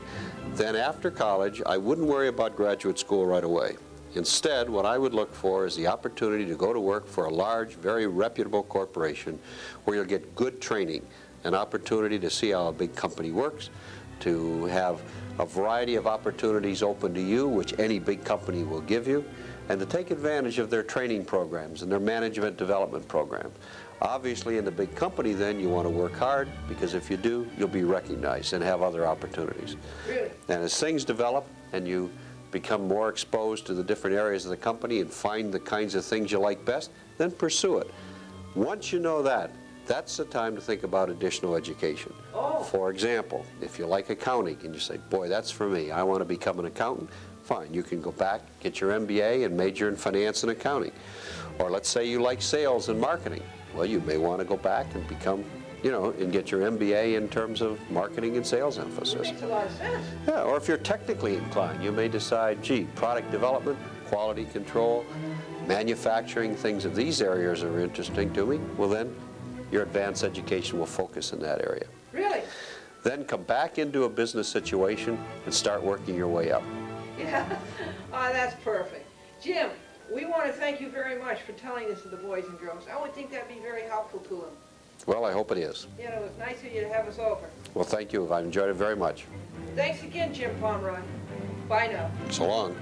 Then after college, I wouldn't worry about graduate school right away. Instead, what I would look for is the opportunity to go to work for a large, very reputable corporation where you'll get good training, an opportunity to see how a big company works, to have a variety of opportunities open to you, which any big company will give you, and to take advantage of their training programs and their management development programs. Obviously, in the big company, then, you want to work hard, because if you do, you'll be recognized and have other opportunities. Really? And as things develop and you become more exposed to the different areas of the company and find the kinds of things you like best, then pursue it. Once you know that, that's the time to think about additional education. Oh. For example, if you like accounting and you say, boy, that's for me, I want to become an accountant, fine, you can go back, get your MBA and major in finance and accounting. Or let's say you like sales and marketing. Well, you may want to go back and become, you know, and get your MBA in terms of marketing and sales emphasis. Makes a lot of sense. Yeah, or if you're technically inclined, you may decide, gee, product development, quality control, manufacturing, things of these areas are interesting to me. Well then, your advanced education will focus in that area. Really? Then come back into a business situation and start working your way up. Yeah. Oh, that's perfect. Jim, we want to thank you very much for telling this to the boys and girls. I would think that'd be very helpful to them. Well, I hope it is. You know, it was nice of you to have us over. Well, thank you. I've enjoyed it very much. Thanks again, Jim Pomeroy. Bye now. So long.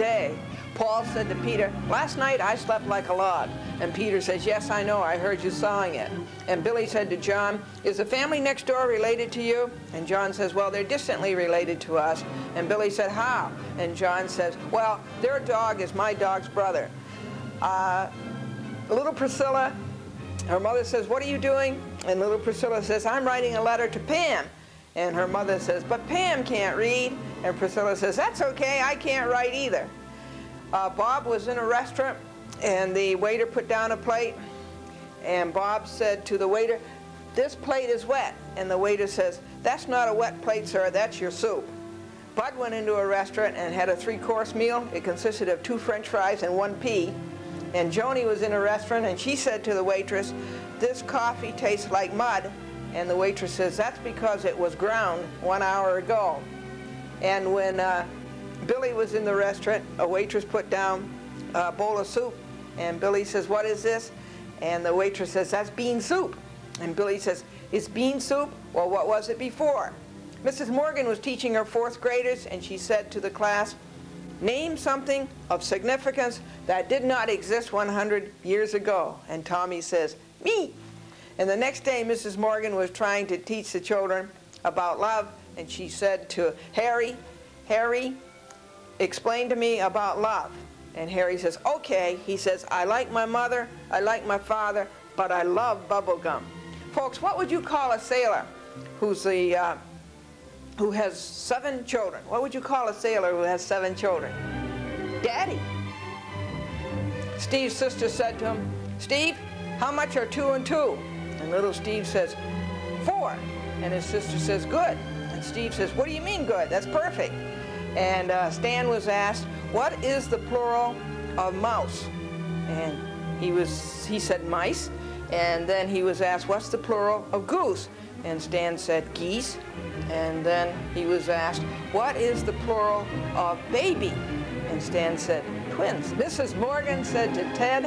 Today, Paul said to Peter, last night I slept like a log. And Peter says, yes, I know, I heard you sawing it. And Billy said to John, is the family next door related to you? And John says, well, they're distantly related to us. And Billy said, how? And John says, well, their dog is my dog's brother. Uh, little Priscilla, her mother says, what are you doing? And little Priscilla says, I'm writing a letter to Pam. And her mother says, but Pam can't read. And Priscilla says, that's okay, I can't write either. Uh, Bob was in a restaurant and the waiter put down a plate and Bob said to the waiter, this plate is wet. And the waiter says, that's not a wet plate, sir, that's your soup. Bud went into a restaurant and had a three-course meal. It consisted of two french fries and one pea. And Joni was in a restaurant and she said to the waitress, this coffee tastes like mud. And the waitress says, that's because it was ground one hour ago. And when uh, Billy was in the restaurant, a waitress put down a bowl of soup. And Billy says, what is this? And the waitress says, that's bean soup. And Billy says, it's bean soup? Well, what was it before? Mrs. Morgan was teaching her fourth graders, and she said to the class, name something of significance that did not exist 100 years ago. And Tommy says, me. And the next day, Mrs. Morgan was trying to teach the children about love, and she said to Harry, Harry, explain to me about love. And Harry says, okay. He says, I like my mother, I like my father, but I love bubble gum. Folks, what would you call a sailor who's the, uh, who has seven children? What would you call a sailor who has seven children? Daddy. Steve's sister said to him, Steve, how much are two and two? And little Steve says, four. And his sister says, good. And Steve says, what do you mean good? That's perfect. And uh, Stan was asked, what is the plural of mouse? And he was he said mice. And then he was asked, what's the plural of goose? And Stan said geese. And then he was asked, what is the plural of baby? And Stan said, twins. Mrs. Morgan said to Ted,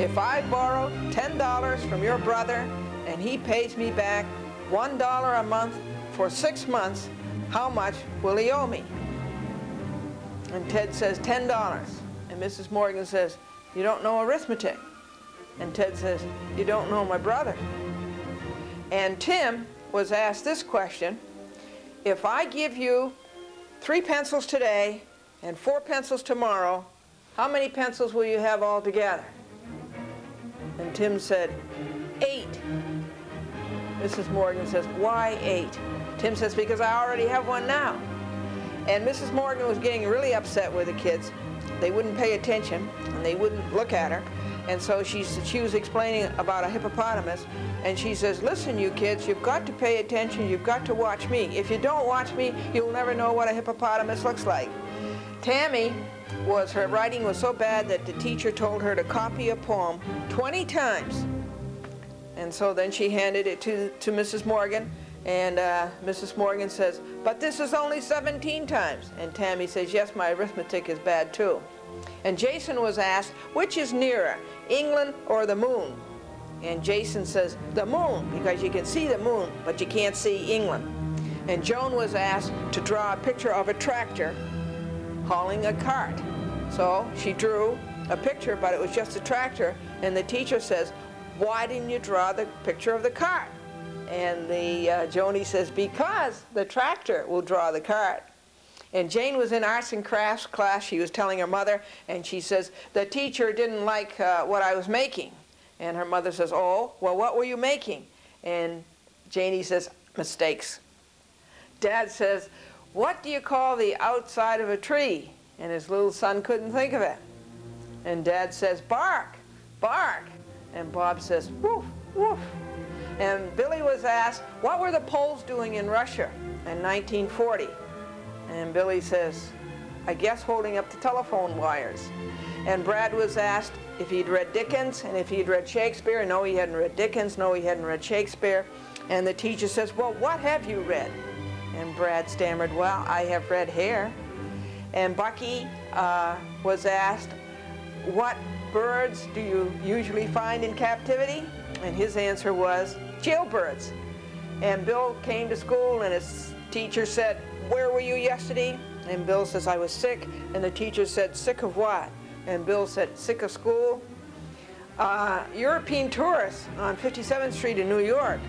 if I borrow $10 from your brother and he pays me back $1 a month for six months, how much will he owe me? And Ted says, $10. And Mrs. Morgan says, you don't know arithmetic. And Ted says, you don't know my brother. And Tim was asked this question, if I give you three pencils today and four pencils tomorrow, how many pencils will you have altogether? And Tim said, eight. Mrs. Morgan says, why eight? Tim says, because I already have one now. And Mrs. Morgan was getting really upset with the kids. They wouldn't pay attention, and they wouldn't look at her. And so she, she was explaining about a hippopotamus, and she says, listen, you kids, you've got to pay attention. You've got to watch me. If you don't watch me, you'll never know what a hippopotamus looks like. Tammy was, her writing was so bad that the teacher told her to copy a poem 20 times. And so then she handed it to, to Mrs. Morgan, and uh, Mrs. Morgan says, but this is only 17 times. And Tammy says, yes, my arithmetic is bad too. And Jason was asked, which is nearer, England or the moon? And Jason says, the moon, because you can see the moon, but you can't see England. And Joan was asked to draw a picture of a tractor hauling a cart. So she drew a picture, but it was just a tractor, and the teacher says, why didn't you draw the picture of the cart? And the uh, Joni says, because the tractor will draw the cart. And Jane was in arts and crafts class. She was telling her mother, and she says, the teacher didn't like uh, what I was making. And her mother says, oh, well, what were you making? And Janie says, mistakes. Dad says, what do you call the outside of a tree? And his little son couldn't think of it. And Dad says, bark, bark. And Bob says, woof, woof. And Billy was asked, what were the Poles doing in Russia in 1940? And Billy says, I guess holding up the telephone wires. And Brad was asked if he'd read Dickens and if he'd read Shakespeare. No, he hadn't read Dickens. No, he hadn't read Shakespeare. And the teacher says, well, what have you read? And Brad stammered, well, I have read Hare. And Bucky uh, was asked, what birds do you usually find in captivity? And his answer was, jailbirds. And Bill came to school and his teacher said, where were you yesterday? And Bill says, I was sick. And the teacher said, sick of what? And Bill said, sick of school. Uh, European tourists on 57th Street in New York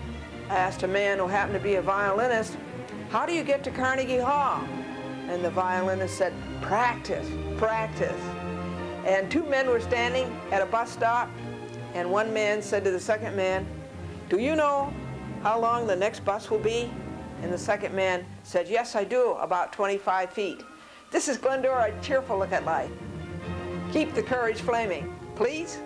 asked a man who happened to be a violinist, how do you get to Carnegie Hall? And the violinist said, practice, practice. And two men were standing at a bus stop, and one man said to the second man, do you know how long the next bus will be? And the second man said, yes, I do, about 25 feet. This is Glendora, a cheerful look at life. Keep the courage flaming, please.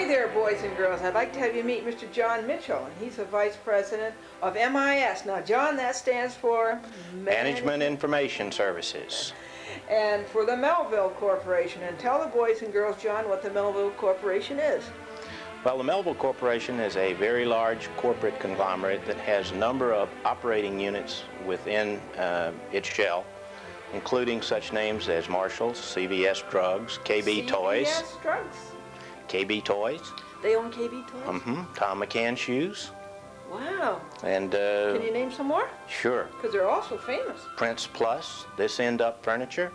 Hi there, boys and girls. I'd like to have you meet Mr. John Mitchell, and he's the Vice President of MIS. Now, John, that stands for? Management Information Services. And for the Melville Corporation. And tell the boys and girls, John, what the Melville Corporation is. Well, the Melville Corporation is a very large corporate conglomerate that has a number of operating units within uh, its shell, including such names as Marshalls, CVS Drugs, KB Toys, Drugs. KB Toys, They own KB Toys? Mm-hmm. Thom McAn Shoes, Wow. and uh, Can you name some more? sure, Because they're also famous. Prints Plus, This End Up Furniture,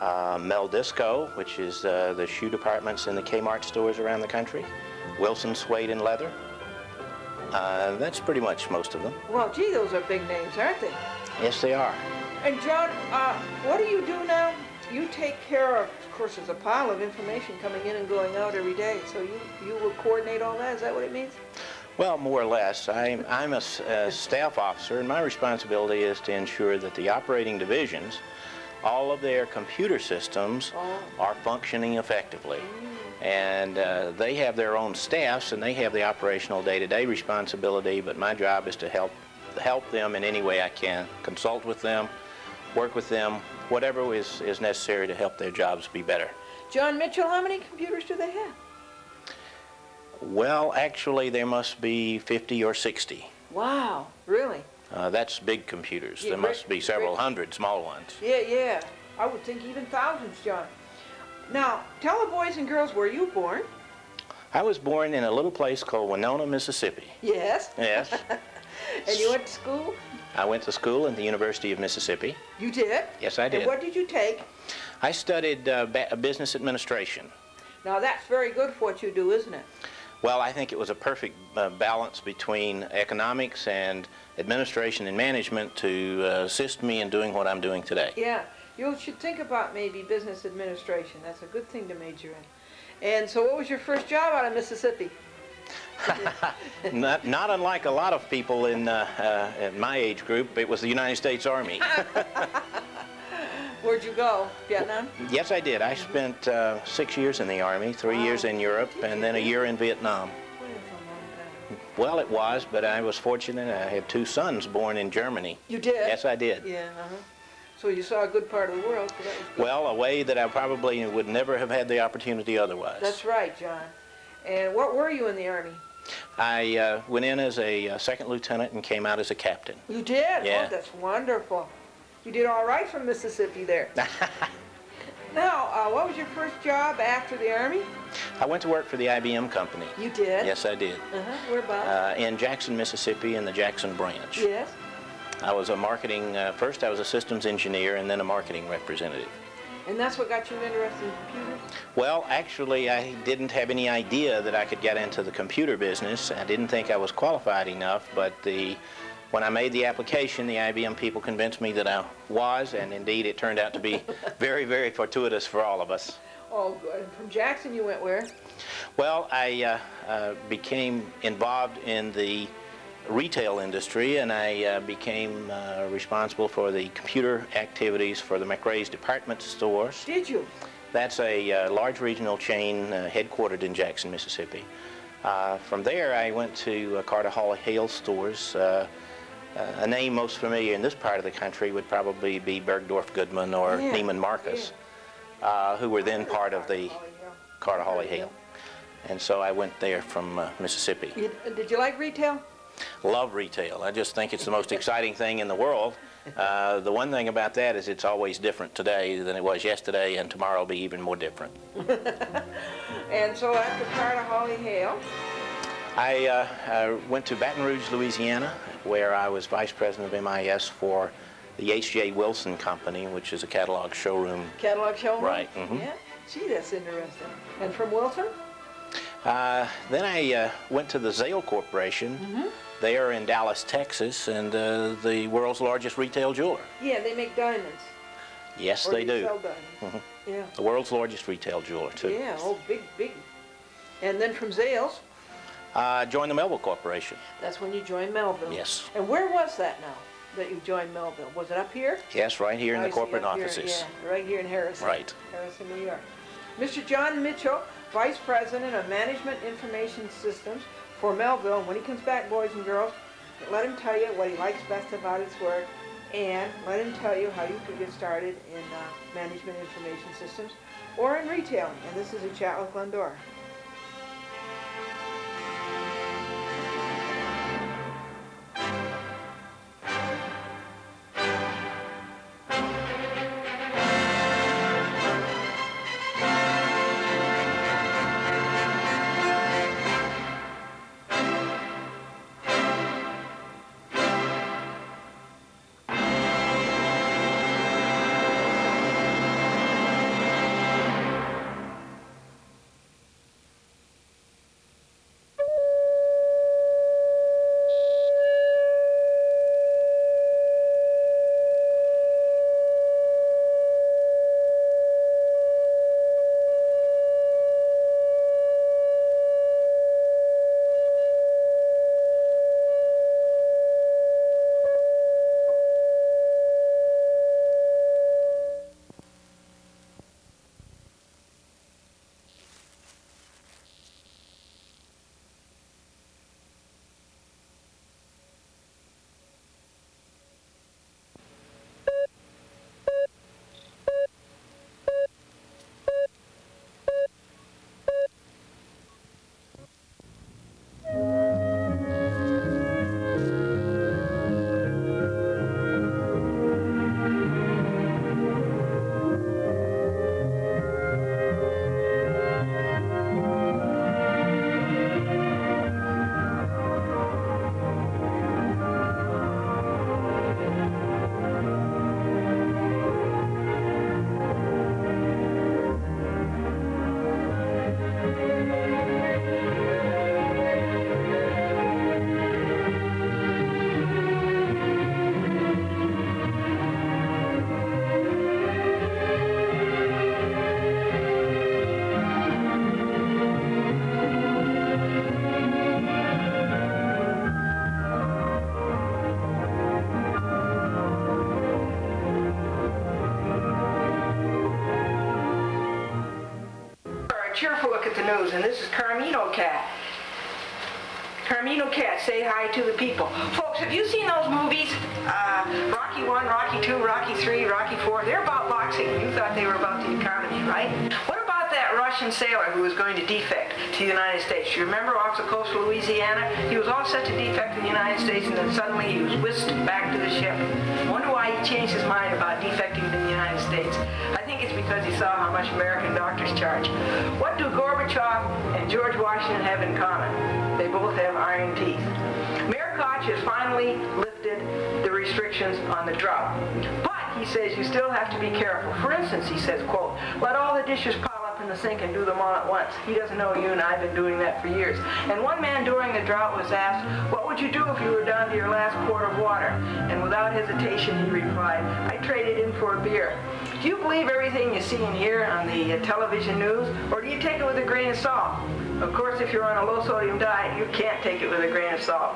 uh, Meldisco, which is uh, the shoe departments in the Kmart stores around the country, Wilson Suede and Leather. Uh, that's pretty much most of them. Well, gee, those are big names, aren't they? Yes, they are. And John, uh, what do you do now? You take care of, of course, there's a pile of information coming in and going out every day, so you, you will coordinate all that, is that what it means? Well, more or less. I'm, I'm a, a staff officer, and my responsibility is to ensure that the operating divisions, all of their computer systems Oh. are functioning effectively. And uh, they have their own staffs, and they have the operational day-to-day responsibility, but my job is to help, help them in any way I can, consult with them, work with them, whatever is, is necessary to help their jobs be better. John Mitchell, how many computers do they have? Well, actually, there must be 50 or 60. Wow, really? Uh, that's big computers. Yeah, there must be several hundred small ones. Yeah, yeah. I would think even thousands, John. Now, tell the boys and girls where you born. I was born in a little place called Winona, Mississippi. Yes. Yes. And you went to school? I went to school at the University of Mississippi. You did? Yes, I did. And what did you take? I studied uh, ba- business administration. Now, that's very good for what you do, isn't it? Well, I think it was a perfect uh, balance between economics and administration and management to uh, assist me in doing what I'm doing today. Yeah, you should think about maybe business administration. That's a good thing to major in. And so what was your first job out of Mississippi? not, not unlike a lot of people in, uh, uh, in my age group, it was the United States Army. Where'd you go? Vietnam? Yes, I did. I spent uh, six years in the Army, three years in Europe, and then a year in Vietnam. Boy, that's a long time. Well, it was, but I was fortunate. I had two sons born in Germany. You did? Yes, I did. Yeah, uh-huh. So you saw a good part of the world. So that was good. Well, a way that I probably would never have had the opportunity otherwise. That's right, John. And what were you in the Army? I uh, went in as a uh, second lieutenant and came out as a captain. You did? Yeah. Oh, that's wonderful. You did all right from Mississippi there. now, uh, what was your first job after the Army? I went to work for the IBM company. You did? Yes, I did. Uh-huh. Where about? Uh, in Jackson, Mississippi, in the Jackson branch. yes. I was a marketing, uh, first I was a systems engineer and then a marketing representative. And that's what got you interested in computers? Well, actually, I didn't have any idea that I could get into the computer business. I didn't think I was qualified enough, but the, when I made the application, the IBM people convinced me that I was, and indeed it turned out to be very, very fortuitous for all of us. Oh, good. From Jackson, you went where? Well, I uh, uh, became involved in the retail industry, and I uh, became uh, responsible for the computer activities for the McRae's department stores. Did you? That's a uh, large regional chain uh, headquartered in Jackson, Mississippi. Uh, from there, I went to uh, Carter Hawley Hale stores. Uh, uh, a name most familiar in this part of the country would probably be Bergdorf Goodman or Yeah, Neiman Marcus, uh, who were then part of the. Carter Hawley Hale. And so I went there from uh, Mississippi. You, did you like retail? Love retail. I just think it's the most exciting thing in the world. Uh, the one thing about that is it's always different today than it was yesterday, and tomorrow will be even more different. And so after Carter Hawley Hale, I, uh, I went to Baton Rouge, Louisiana, where I was vice president of MIS for the H.J. Wilson Company, which is a catalog showroom. catalog showroom? Right, mhm. Yeah. Gee, that's interesting. And from Wilson? Uh, then I uh, went to the Zale Corporation. They are in Dallas, Texas, and uh, the world's largest retail jeweler. Yeah, they make diamonds. Yes, or they do. sell diamonds. Yeah. The world's largest retail jeweler, too. Yeah, oh, big, big. And then from Zales, Uh, joined the Melville Corporation. that's when you joined Melville. Yes. And where was that now, that you joined Melville? Was it up here? Yes, right here in the corporate up here, offices. Yeah, right here in Harrison. Right. Harrison, New York. Mr. John Mitchell, Vice President of Management Information Systems for Melville. When he comes back, boys and girls, let him tell you what he likes best about his work and let him tell you how you could get started in uh, management information systems or in retailing. And this is a chat with Glendora. Cheerful look at the news, and this is Carmino Cat. Carmino Cat, say hi to the people. Folks, have you seen those movies? Uh, Rocky 1, Rocky 2, Rocky 3, Rocky 4? They're about boxing. You thought they were about the economy, right? What about that Russian sailor who was going to defect to the United States? You remember off the coast of Louisiana? He was all set to defect to the United States, and then suddenly he was whisked back to the ship. Wonder why he changed his mind about defecting to the United States. Because he saw how much American doctors charge. What do Gorbachev and George Washington have in common? They both have iron teeth. Mayor Koch has finally lifted the restrictions on the drought. But he says you still have to be careful. For instance, he says, quote, let all the dishes pile up in the sink and do them all at once. He doesn't know you and I've been doing that for years. And one man during the drought was asked, what would you do if you were down to your last quart of water? And without hesitation, he replied, I traded in for a beer. Do you believe everything you see and hear on the uh, television news, or do you take it with a grain of salt? Of course, if you're on a low-sodium diet, you can't take it with a grain of salt.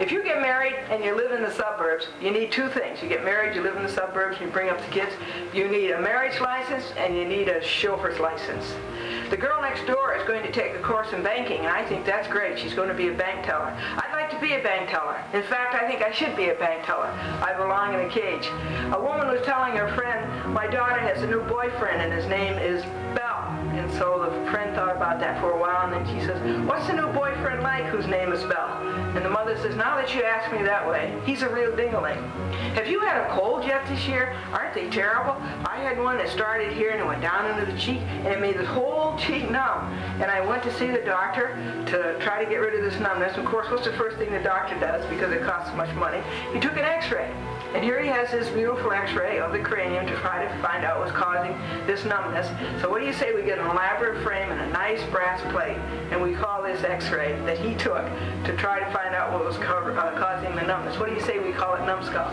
If you get married and you live in the suburbs, you need two things. You get married, you live in the suburbs, you bring up the kids. You need a marriage license and you need a chauffeur's license. The girl next door is going to take a course in banking, and I think that's great. She's going to be a bank teller. I'd like to be a bank teller. In fact, I think I should be a bank teller. I belong in a cage. A woman was telling her friend, my daughter has a new boyfriend, and his name is Bell. So the friend thought about that for a while, and then she says, what's the new boyfriend like whose name is Bell? And the mother says, now that you ask me that way, he's a real dingaling. Have you had a cold yet this year? Aren't they terrible? I had one that started here and it went down into the cheek, and it made the whole cheek numb. And I went to see the doctor to try to get rid of this numbness. Of course, what's the first thing the doctor does, because it costs so much money? He took an x-ray. And here he has this beautiful x-ray of the cranium to try to find out what's causing this numbness. So what do you say we get an elaborate frame and a nice brass plate, and we call this x-ray that he took to try to find out what was cover, uh, causing the numbness. What do you say we call it numbskull?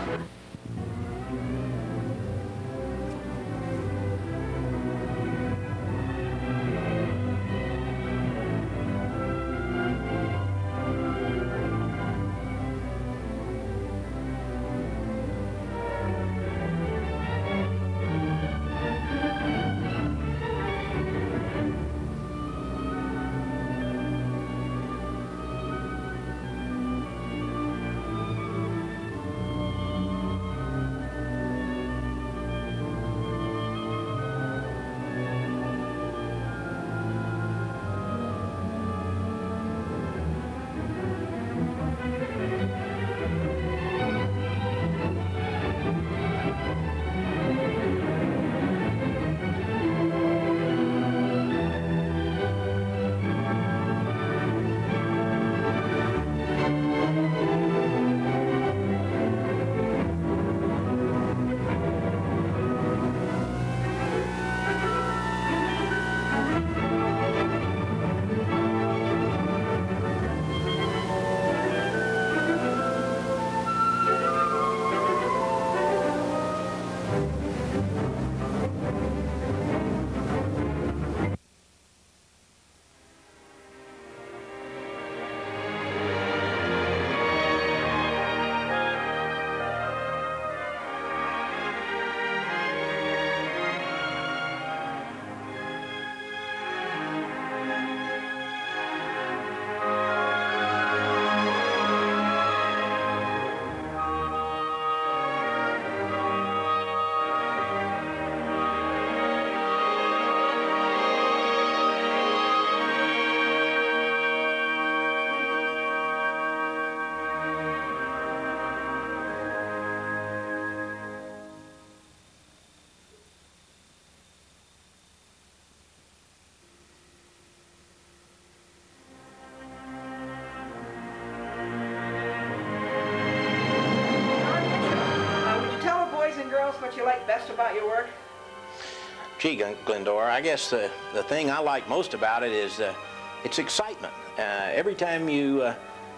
Gee, Glendora, I guess the, the thing I like most about it is uh, it's excitement. Uh, every time you, uh,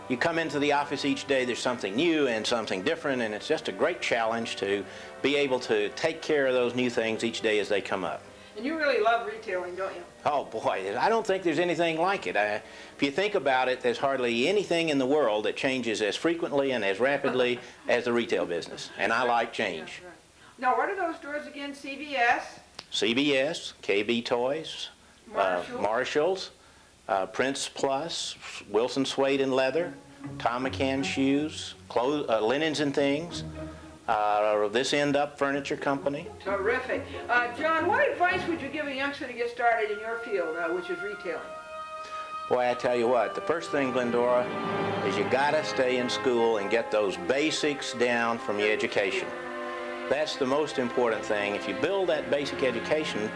you come into the office each day, there's something new and something different, and it's just a great challenge to be able to take care of those new things each day as they come up. And you really love retailing, don't you? Oh boy, I don't think there's anything like it. I, if you think about it, there's hardly anything in the world that changes as frequently and as rapidly as the retail business, and I like change. Now, what are those stores again? CVS, CBS, KB Toys, uh, Marshalls, uh, Prints Plus, Wilson Suede and Leather, Thom McAn Shoes, clothes, uh, Linens and Things, uh, This End Up Furniture Company. Terrific. Uh, John, what advice would you give a youngster to get started in your field, uh, which is retailing? Boy, I tell you what, the first thing, Glendora, is you gotta stay in school and get those basics down from your education. That's the most important thing. If you build that basic education,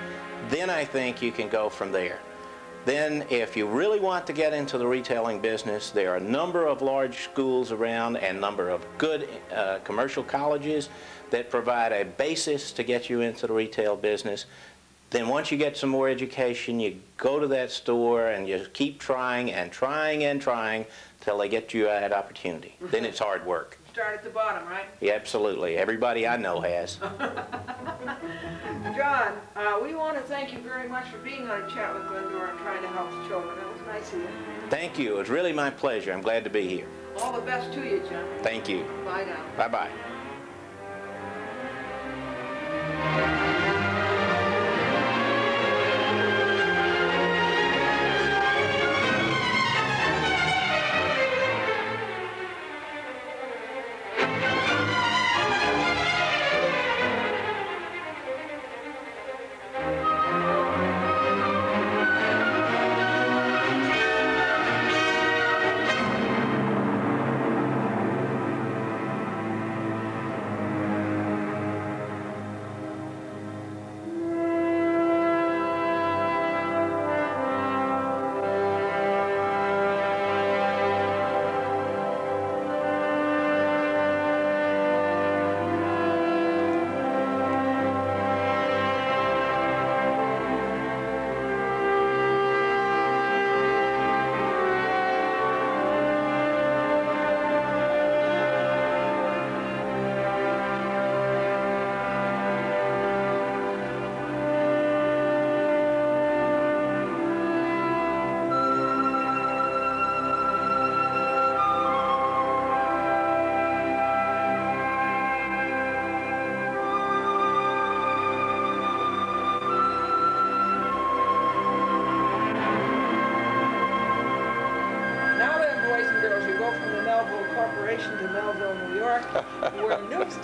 then I think you can go from there. Then, if you really want to get into the retailing business, there are a number of large schools around and a number of good uh, commercial colleges that provide a basis to get you into the retail business. Then once you get some more education, you go to that store and you keep trying and trying and trying till they get you that opportunity. Then it's hard work. Start at the bottom, right? Yeah, absolutely. Everybody I know has. John, uh, we want to thank you very much for being on a chat with Glendora and trying to help the children. That was nice of you. Thank you. It was really my pleasure. I'm glad to be here. All the best to you, John. Thank you. Bye now. Bye-bye.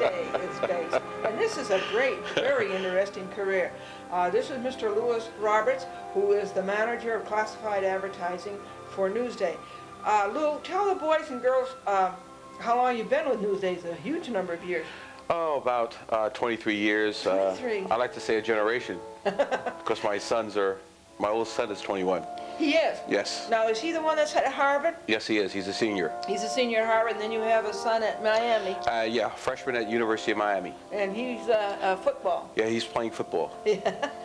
Is based. And this is a great, very interesting career. Uh, this is Mr. Lewis Roberts, who is the manager of classified advertising for Newsday. Uh, Lou, tell the boys and girls uh, how long you've been with Newsday. It's a huge number of years. Oh, about uh, 23 years. 23. Uh, I like to say a generation because my sons are, my oldest son is 21. He is. Yes. Now, is he the one that's at Harvard? Yes, he is. He's a senior. He's a senior at Harvard, and then you have a son at Miami, Uh, yeah, freshman at University of Miami. and he's uh, uh, football. Yeah, he's playing football. Yeah.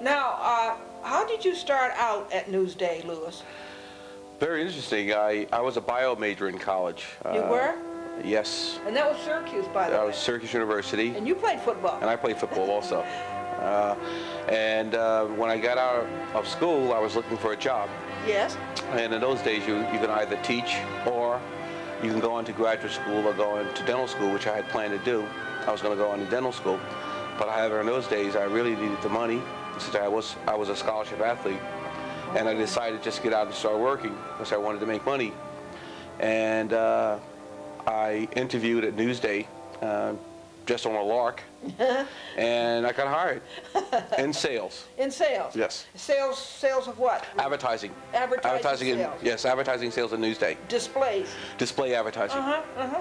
Now, uh, how did you start out at Newsday, Lewis? Very interesting. I, I was a bio major in college. You Uh, were? Yes. And that was Syracuse, by the I way. was Syracuse University, And you played football. and I played football also. Uh, and uh, when I got out of school, I was looking for a job. Yes. And in those days, you, you can either teach or you can go on to graduate school or go into dental school, which I had planned to do. I was going to go on to dental school. But however, in those days, I really needed the money since I was, I was a scholarship athlete. And I decided to just to get out and start working because I wanted to make money. And uh, I interviewed at Newsday uh, just on a lark. and I got hired in sales. In sales. Yes. Sales, sales of what? Advertising. Advertising in, sales. yes, advertising sales at Newsday. Displays. Display advertising. Uh-huh, uh-huh.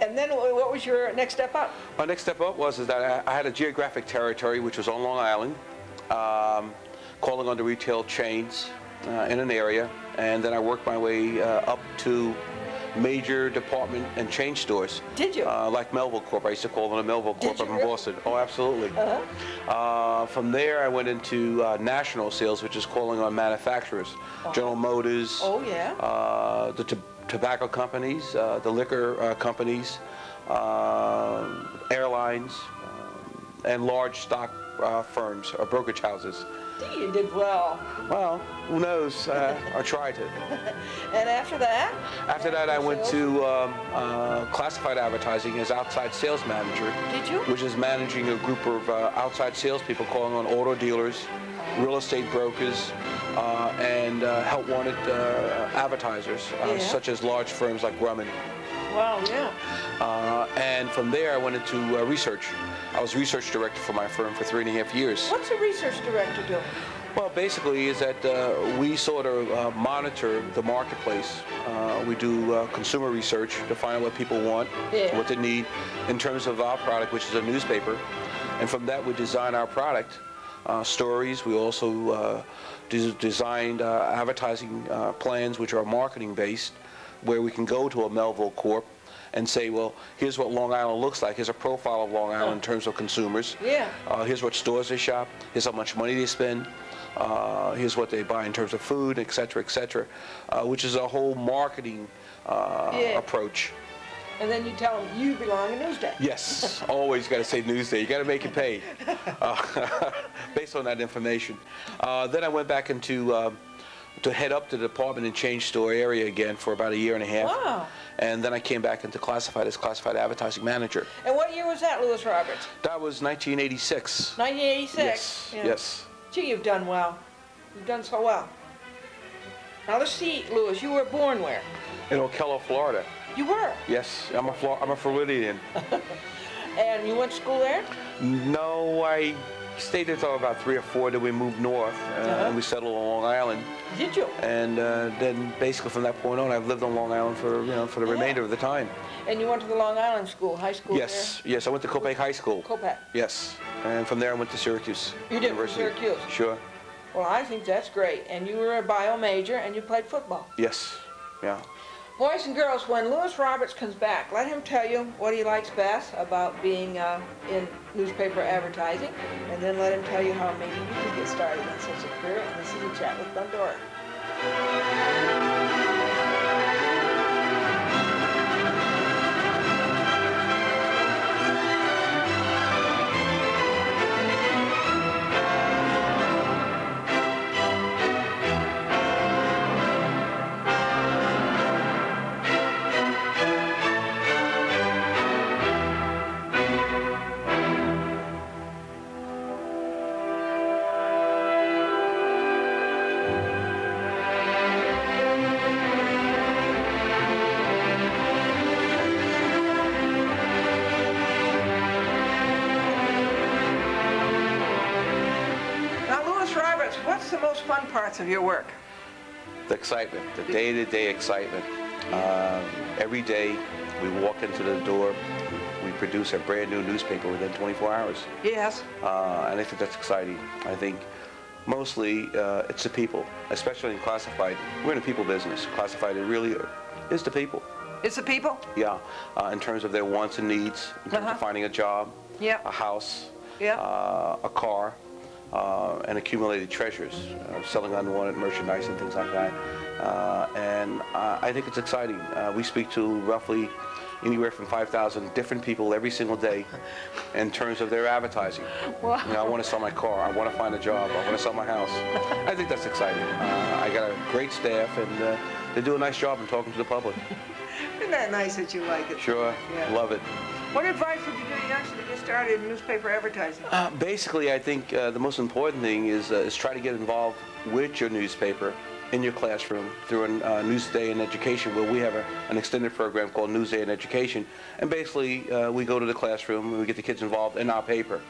And then what was your next step up? My next step up was is that I, I had a geographic territory which was on Long Island, um, calling on the retail chains uh, in an area, and then I worked my way uh, up to major department and chain stores. Did you? Uh, like Melville Corp. I used to call them a Melville Corp up in? Boston. Oh, absolutely. Uh, from there, I went into uh, national sales, which is calling on manufacturers, General Motors, Oh, yeah. uh, the to- tobacco companies, uh, the liquor uh, companies, airlines, um, and large stock uh, firms or brokerage houses. Gee, You did well. Well, who knows? Uh, I tried it. And after that? After that, I went to um, uh, classified advertising as outside sales manager. Did you? Which is managing a group of uh, outside salespeople calling on auto dealers, real estate brokers, uh, and uh, help wanted uh, advertisers, uh, Yeah. such as large firms like Grumman. Wow, yeah. Uh, and from there, I went into uh, research. I was research director for my firm for three and a half years. What's a research director do? Well, basically is that uh, we sort of uh, monitor the marketplace. Uh, we do uh, consumer research to find what people want, Yeah. what they need in terms of our product, which is a newspaper. And from that, we design our product uh, stories. We also uh, des- designed uh, advertising uh, plans, which are marketing based, where we can go to a Melville Corp and say, well, here's what Long Island looks like. Here's a profile of Long Island in terms of consumers. Yeah. Uh, here's what stores they shop. Here's how much money they spend. Uh, here's what they buy in terms of food, et cetera, et cetera, uh, which is a whole marketing uh, Yeah. approach. And then you tell them you belong in Newsday. Yes, always got to say Newsday. You got to make it pay uh, based on that information. Uh, then I went back into uh, to head up to the department and change store area again for about a year and a half. Wow. And then I came back into classified as classified advertising manager. And what year was that, Lewis Roberts? That was 1986. 1986? Yes, Yeah. yes. Gee, you've done well. You've done so well. Now let's see, Lewis, you were born where? In Ocala, Florida. You were. Yes, I'm a Flor- I'm a Floridian. And you went to school there? no, I stayed there till about three or four. Then we moved north uh, Uh-huh. and we settled on Long Island. Did you? And uh, then basically from that point on, I've lived on Long Island for you know for the Yeah. remainder of the time. And you went to the Long Island School, high school Yes, yes. I went to Copiague High School. there? Copiague. Yes, and from there I went to Syracuse You did, University. Syracuse? Sure. Well, I think that's great. And you were a bio major and you played football. Yes. Yeah. Boys and girls, when Lewis Roberts comes back, let him tell you what he likes best about being uh, in newspaper advertising, and then let him tell you how maybe you can get started in such a career. And this is a chat with Glendora. Parts of your work? The excitement, the day-to-day excitement. Um, every day we walk into the door, we produce a brand new newspaper within 24 hours. Yes. Uh, and I think that's exciting. I think mostly uh, it's the people, especially in classified. We're in a people business. Classified it really is the people. It's the people? Yeah, uh, in terms of their wants and needs, in terms Uh-huh. of finding a job, a house, uh, a car, uh, and accumulated treasures, uh, selling unwanted merchandise and things like that. Uh, and uh, I think it's exciting. Uh, we speak to roughly anywhere from 5,000 different people every single day in terms of their advertising. Wow. You know, I want to sell my car. I want to find a job. I want to sell my house. I think that's exciting. Uh, I got a great staff, and uh, they do a nice job in talking to the public. Isn't that nice that you like it? Sure, Yeah. love it. What advice would you give a youngster to get started newspaper advertising? Uh, basically, I think uh, the most important thing is, uh, is try to get involved with your newspaper in your classroom through a uh, Newsday in Education, where we have a, an extended program called Newsday in Education. And basically, uh, we go to the classroom and we get the kids involved in our paper.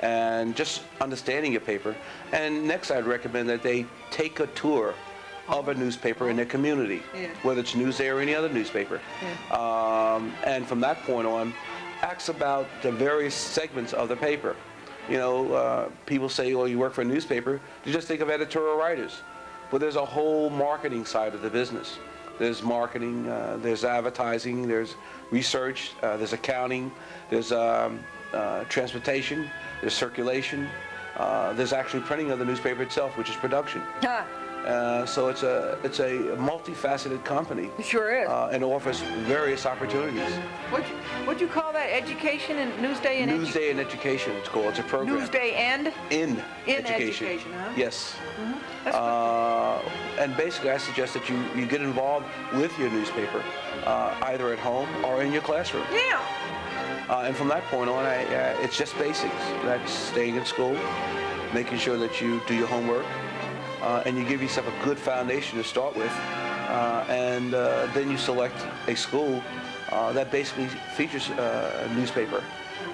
And just understanding your paper. And next, I'd recommend that they take a tour of a newspaper in their community, Yeah. whether it's Newsday or any other newspaper. Um, and from that point on, ask about the various segments of the paper. You know, uh, people say, well, you work for a newspaper. You just think of editorial writers. But there's a whole marketing side of the business. there's marketing, uh, there's advertising, there's research, uh, there's accounting, there's um, uh, transportation, there's circulation, uh, there's actually printing of the newspaper itself, which is production. Uh, so it's a it's a multifaceted company. it sure is. Uh, and offers various opportunities. What'd you, what'd you call that? Education and Newsday and edu- Newsday in Education, it's called. It's a program. Newsday and? in, In education. education, huh? Yes. That's Uh, and basically, I suggest that you, you get involved with your newspaper, uh, either at home or in your classroom. Yeah. Uh, and from that point on, I, uh, it's just basics. That's staying in school, making sure that you do your homework, uh, and you give yourself a good foundation to start with. Uh, and uh, then you select a school uh, that basically features uh, a newspaper.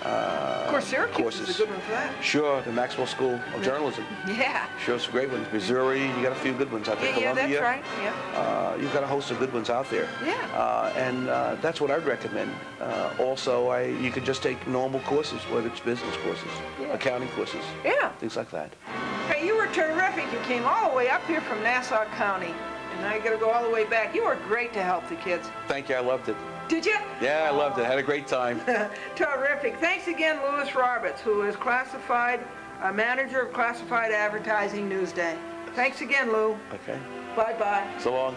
Uh, Of course, Syracuse courses. is a good one for that. Sure, the Maxwell School of Journalism. Yeah. Sure, some great ones. Missouri, you got a few good ones out there. Yeah, yeah, Columbia. that's right. Yeah. Uh, you've got a host of good ones out there. Yeah. Uh, and uh, that's what I'd recommend. Uh, also, I, you could just take normal courses, whether it's business courses, Yeah. accounting courses, Yeah. things like that. Hey, you were terrific. You came all the way up here from Nassau County. And now you got to go all the way back. You were great to help the kids. Thank you. I loved it. Did you? Yeah, I loved it. Had a great time. Terrific. Thanks again, Lewis Roberts, who is classified, uh, manager of classified advertising Newsday. Thanks again, Lou. Okay. Bye-bye. So long.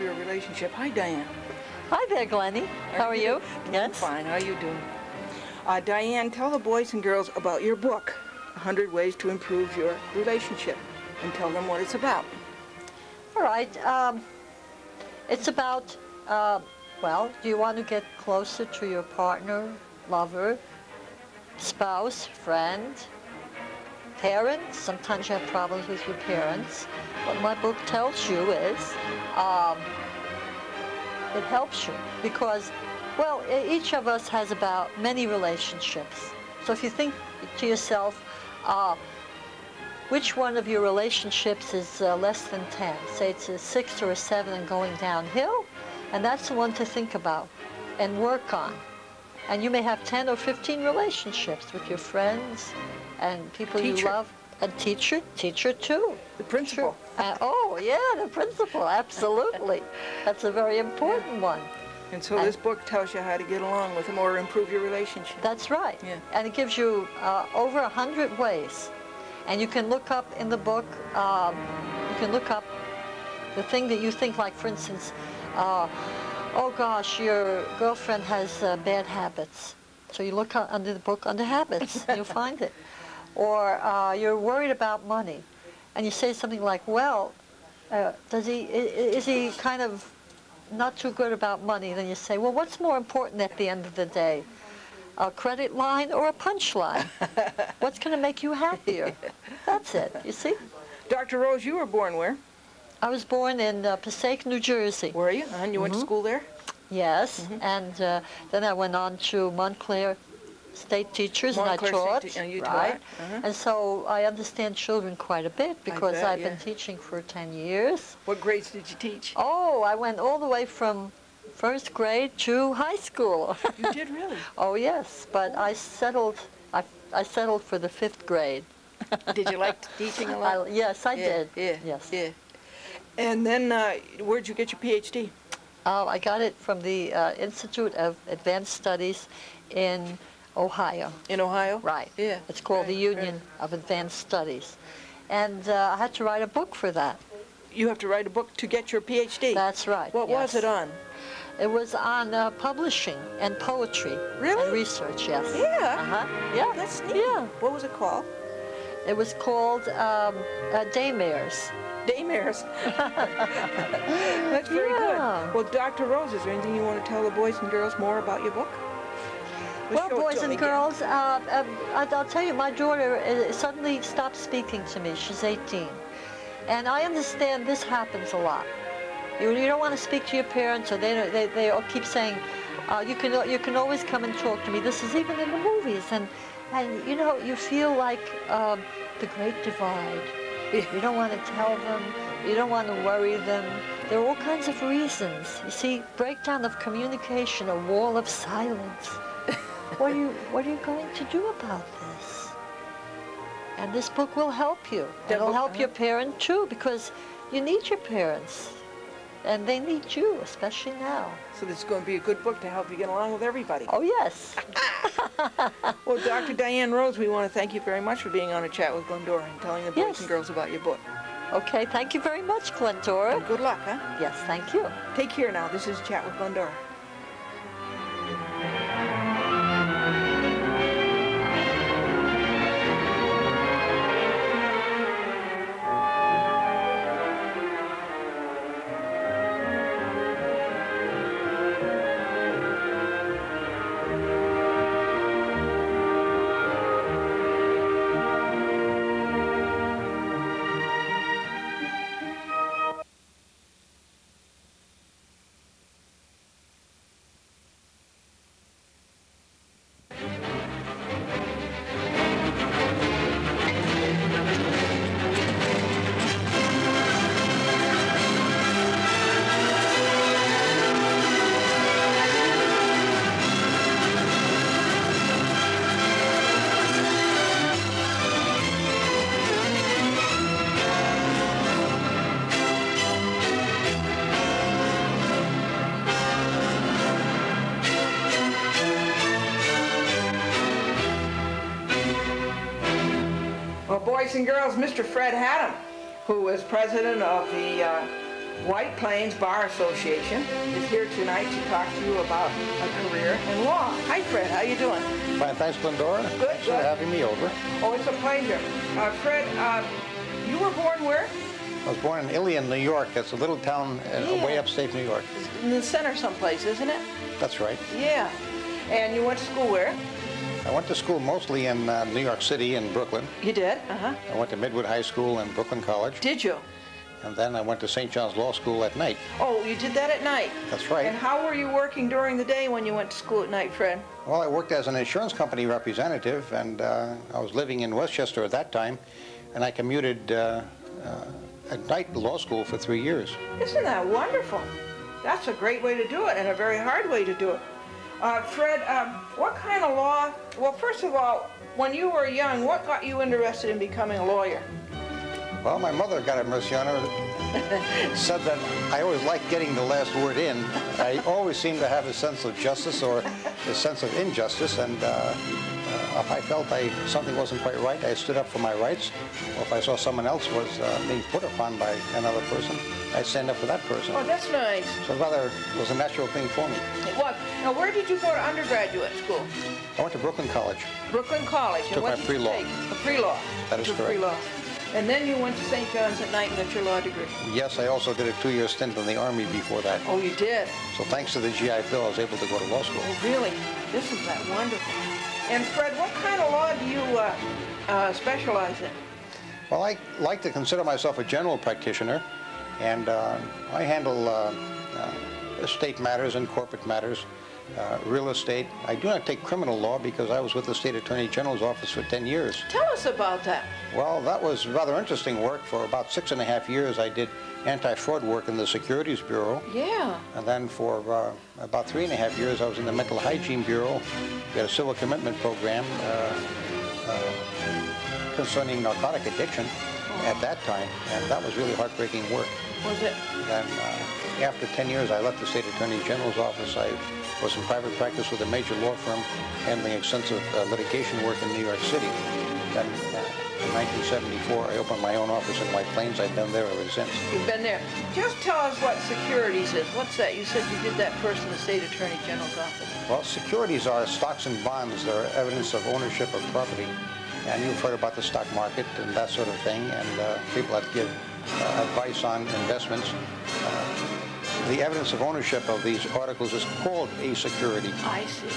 Your Relationship. Hi, Diane. Hi there, Glennie. How are you? Doing Yes. Fine. How are you doing? Uh, Diane, tell the boys and girls about your book, 100 Ways to Improve Your Relationship, and tell them what it's about. All right. Um, it's about, uh, well, do you want to get closer to your partner, lover, spouse, friend, parents? Sometimes you have problems with your parents. What my book tells you is um, it helps you because, well, each of us has about many relationships. So if you think to yourself, uh, which one of your relationships is uh, less than 10? Say it's a 6 or a 7 and going downhill, and that's the one to think about and work on. And you may have 10 or 15 relationships with your friends and people you love. A teacher, teacher too. The principal. Uh, oh, yeah, the principal, absolutely. That's a very important one. And so this book tells you how to get along with them or improve your relationship. That's right. Yeah. And it gives you uh, over a hundred ways. And you can look up in the book, um, you can look up the thing that you think, like for instance, uh, oh gosh, your girlfriend has uh, bad habits. So you look under the book under habits, and you'll find it. Or uh, you're worried about money, and you say something like, well, uh, does he, is he kind of not too good about money? Then you say, well, what's more important at the end of the day? A credit line or a punch line? What's going to make you happier? That's it, you see? Dr. Rose, you were born where? I was born in uh, Passaic, New Jersey. Were you? And you went to school there? Yes, and uh, then I went on to Montclair state teachers, and I taught. Te- and you taught, right? uh-huh. And so I understand children quite a bit because bet, I've yeah. been teaching for 10 years. What grades did you teach? Oh, I went all the way from first grade to high school. You did really? oh yes, but I settled. I, I settled for the fifth grade. Did you like teaching a lot? yes, I yeah, did. Yeah. Yes. Yeah. And then, uh, where'd you get your PhD? Uh, I got it from the uh, Institute of Advanced Studies in Ohio. In Ohio? Right. Yeah. It's called the right, right. Union of Advanced Studies. And uh, I had to write a book for that. You have to write a book to get your PhD. That's right. What was it on? It was on uh, publishing and poetry. Really? And research, yes. Yeah. Uh-huh. Yeah. That's neat. Yeah. What was it called? It was called um, uh, Daymares. Daymares. That's very Yeah. good. Well, Dr. Rose, is there anything you want to tell the boys and girls more about your book? Well, boys and girls, uh, uh, I'll tell you, my daughter uh, suddenly stopped speaking to me. She's 18. And I understand this happens a lot. You, you don't want to speak to your parents, or they, they, they all keep saying, uh, you, can, you can always come and talk to me. This is even in the movies. And, and you know, you feel like um, the great divide. You don't want to tell them. You don't want to worry them. There are all kinds of reasons. You see, breakdown of communication, a wall of silence. what are you What are you going to do about this? And this book will help you. It'll help your parent too, because you need your parents, and they need you, especially now. So this is going to be a good book to help you get along with everybody. Oh yes. Well, Dr. Diane Rose, we want to thank you very much for being on a chat with Glendora and telling the boys Yes. and girls about your book. Okay. Thank you very much, Glendora. And good luck, huh? Yes. Thank you. Take care now. This is Chat with Glendora. And girls, Mr. Fred Haddam, who is president of the uh, White Plains Bar Association, is here tonight to talk to you about a career in law. Hi, Fred. How you doing? Fine, thanks, Glendora. Good, Thanks for good. having me over. Oh, it's a pleasure. Uh, Fred, uh, you were born where? I was born in Ilion, New York. It's a little town uh, Yeah. way upstate New York. In the center someplace, isn't it? That's right. Yeah. And you went to school where? I went to school mostly in uh, New York City and Brooklyn. You did? Uh-huh. I went to Midwood High School and Brooklyn College. Did you? And then I went to St. John's Law School at night. Oh, you did that at night? That's right. And how were you working during the day when you went to school at night, Fred? Well, I worked as an insurance company representative, and uh, I was living in Westchester at that time, and I commuted uh, uh, at night to law school for three years. Isn't that wonderful? That's a great way to do it and a very hard way to do it. Uh, Fred, um, what kind of law? Well, first of all, when you were young, what got you interested in becoming a lawyer? Well, my mother, got it, mercy on her, said that I always liked getting the last word in. I always seemed to have a sense of justice or a sense of injustice, and uh, if I felt I, something wasn't quite right, I stood up for my rights. Or if I saw someone else was uh, being put upon by another person, I'd stand up for that person. Oh, that's nice. So rather, it was a natural thing for me. It was. Now, where did you go to undergraduate school? I went to Brooklyn College. Brooklyn College. And Took what my pre-law. pre-law. That is correct. Pre-law. And then you went to St. John's at night and got your law degree. Yes, I also did a two-year stint in the Army before that. Oh, you did? So thanks to the GI Bill, I was able to go to law school. Oh, really? This is that wonderful. And Fred, what kind of law do you uh, uh, specialize in? Well, I like to consider myself a general practitioner, and uh, I handle uh, uh, estate matters and corporate matters, uh, real estate. I do not take criminal law because I was with the State Attorney General's office for 10 years. Tell us about that. Well, that was rather interesting work. For about six and a half years, I did anti-fraud work in the Securities Bureau. Yeah. And then for uh, about three and a half years, I was in the Mental Hygiene Bureau. We had a civil commitment program uh, uh, concerning narcotic addiction at that time, and that was really heartbreaking work. Was it? Then uh, after 10 years, I left the State Attorney General's office. I was in private practice with a major law firm handling extensive uh, litigation work in New York City. Uh, in 1974, I opened my own office in White Plains. I've been there ever since. You've been there. Just tell us what securities is. What's that? You said you did that first in the State Attorney General's office. Well, securities are stocks and bonds. They're evidence of ownership of property. And you've heard about the stock market and that sort of thing, and uh, people that give uh, advice on investments. Uh, the evidence of ownership of these articles is called a security. I see.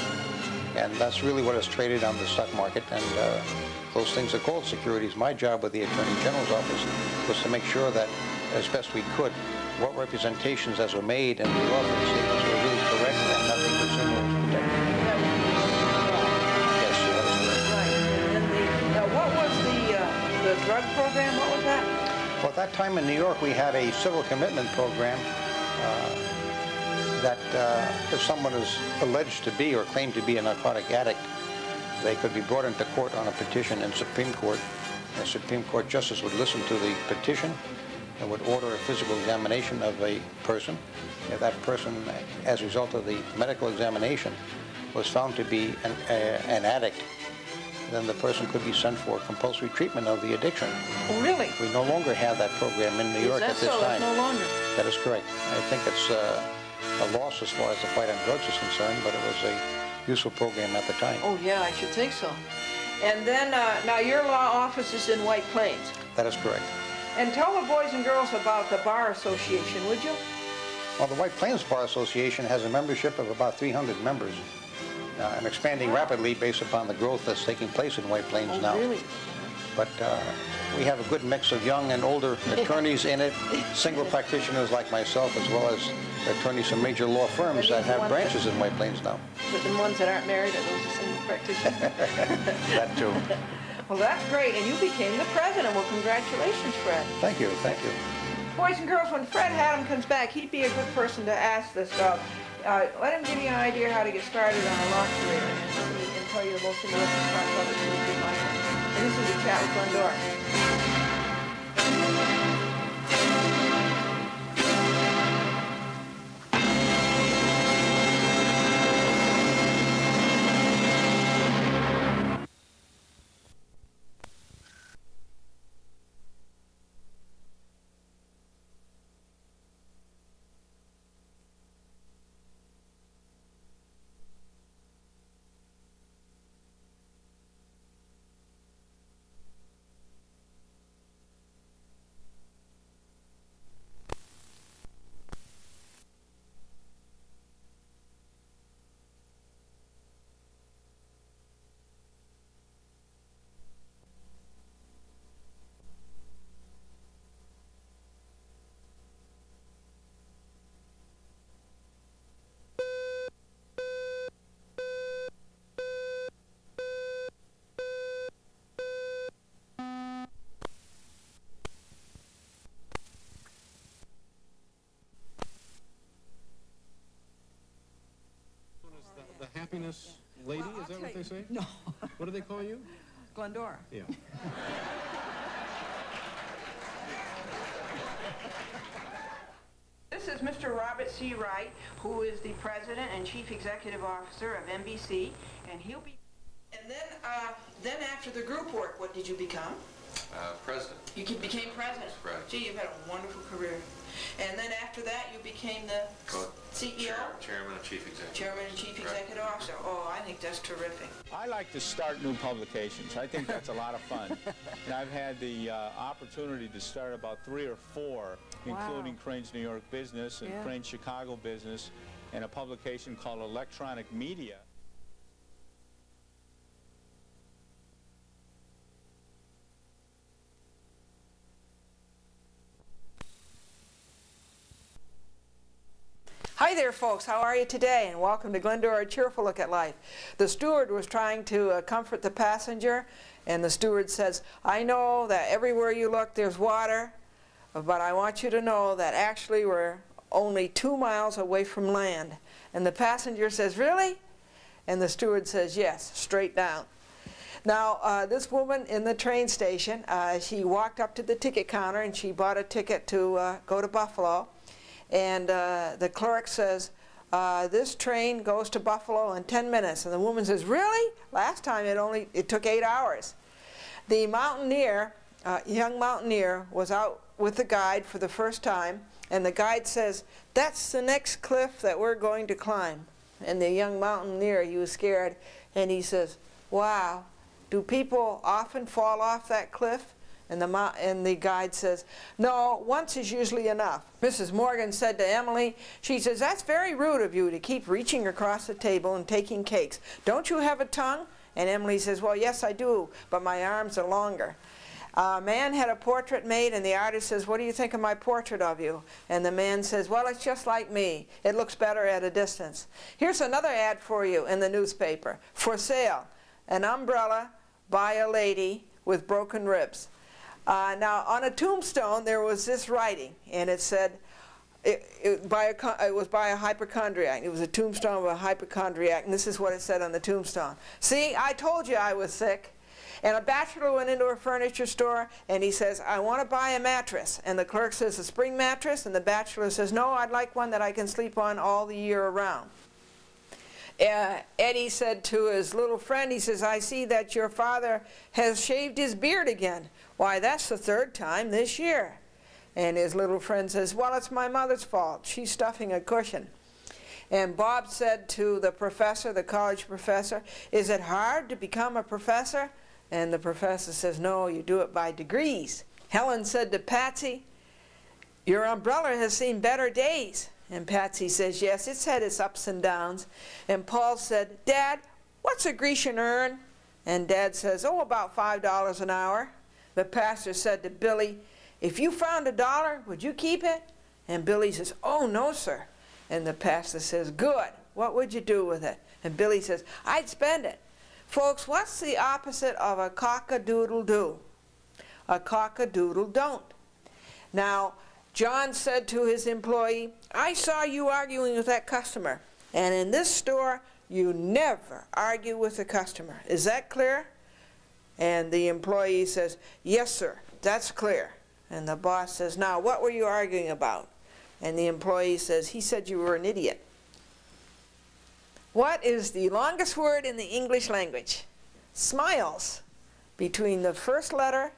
And that's really what is traded on the stock market, and uh, those things are called securities. My job with the Attorney General's office was to make sure that, as best we could, what representations as were made and the offering statements were really correct and nothing consumer was protected. Yes, that is correct. Right. And the, now what was the, uh, the drug program? What was that? Well, at that time in New York, we had a civil commitment program uh, that uh, if someone is alleged to be or claimed to be a narcotic addict, they could be brought into court on a petition in Supreme Court. The Supreme Court justice would listen to the petition and would order a physical examination of a person. If that person, as a result of the medical examination, was found to be an, uh, an addict, then the person could be sent for compulsory treatment of the addiction. Oh, really? We no longer have that program in New York at this so? time. That's no longer. That is correct. I think it's uh, a loss as far as the fight on drugs is concerned, but it was a useful program at the time. Oh, yeah, I should think so. And then, uh, now your law office is in White Plains. That is correct. And tell the boys and girls about the Bar Association, would you? Well, the White Plains Bar Association has a membership of about 300 members uh, and expanding rapidly based upon the growth that's taking place in White Plains Oh, now. really? But uh, we have a good mix of young and older attorneys in it, single practitioners like myself, as well as attorneys from major law firms that have branches in White Plains now. But the ones that aren't married are those single practitioners? That too. Well, that's great, and you became the president. Well, congratulations, Fred. Thank you, thank you. Boys and girls, when Fred Haddam comes back, he'd be a good person to ask this of. Uh, let him give you an idea how to get started on a law career and, and tell you the most interesting parts of it This is a chat with Glendora. The happiness lady, Well, is that what they say? No. What do they call you? Glendora. Yeah. This is Mr. Robert C. Wright, who is the president and chief executive officer of NBC, and he'll be. And then, uh, then after the group work, what did you become? Uh, President. You became president. Right. Gee, you've had a wonderful career. And then after that, you became the CEO, Chairman and Chief Executive. chairman and chief executive officer. Oh, I think that's terrific. I like to start new publications. I think that's a lot of fun. and I've had the uh, opportunity to start about three or four, Wow. including Crain's New York Business and Yeah. Crain's Chicago Business, and a publication called Electronic Media. Hi there, folks. How are you today? And welcome to Glendora, a cheerful look at life. The steward was trying to uh, comfort the passenger, and the steward says, I know that everywhere you look there's water, but I want you to know that actually we're only two miles away from land. And the passenger says, really? And the steward says, yes, straight down. Now, uh, this woman in the train station, uh, she walked up to the ticket counter and she bought a ticket to uh, go to Buffalo. And uh, the clerk says, uh, this train goes to Buffalo in 10 minutes. And the woman says, really? Last time it only, it took eight hours. The mountaineer, uh, young mountaineer, was out with the guide for the first time. And the guide says, that's the next cliff that we're going to climb. And the young mountaineer, he was scared, and he says, wow, do people often fall off that cliff? And the, and the guide says, no, once is usually enough. Mrs. Morgan said to Emily, she says, that's very rude of you to keep reaching across the table and taking cakes. Don't you have a tongue? And Emily says, well, yes, I do, but my arms are longer. A man had a portrait made, and the artist says, what do you think of my portrait of you? And the man says, well, it's just like me. It looks better at a distance. Here's another ad for you in the newspaper. For sale, an umbrella by a lady with broken ribs. Uh, now, on a tombstone, there was this writing, and it said, it, it, by a, it was by a hypochondriac. It was a tombstone of a hypochondriac, and this is what it said on the tombstone. See, I told you I was sick. And a bachelor went into a furniture store, and he says, I want to buy a mattress. And the clerk says, a spring mattress? And the bachelor says, no, I'd like one that I can sleep on all the year around. Uh, Eddie said to his little friend, he says, I see that your father has shaved his beard again. Why, that's the third time this year. And his little friend says, well, it's my mother's fault. She's stuffing a cushion. And Bob said to the professor, the college professor, is it hard to become a professor? And the professor says, no, you do it by degrees. Helen said to Patsy, your umbrella has seen better days. And Patsy says, yes, it's had its ups and downs. And Paul said, Dad, what's a Grecian urn? And Dad says, oh, about $5 an hour. The pastor said to Billy, if you found a dollar, would you keep it? And Billy says, oh, no, sir. And the pastor says, good. What would you do with it? And Billy says, I'd spend it. Folks, what's the opposite of a cock-a-doodle-doo? A cock-a-doodle-don't. Now, John said to his employee, I saw you arguing with that customer. And in this store, you never argue with the customer. Is that clear? And the employee says, yes, sir, that's clear. And the boss says, now, what were you arguing about? And the employee says, he said you were an idiot. What is the longest word in the English language? Smiles. Between the first letter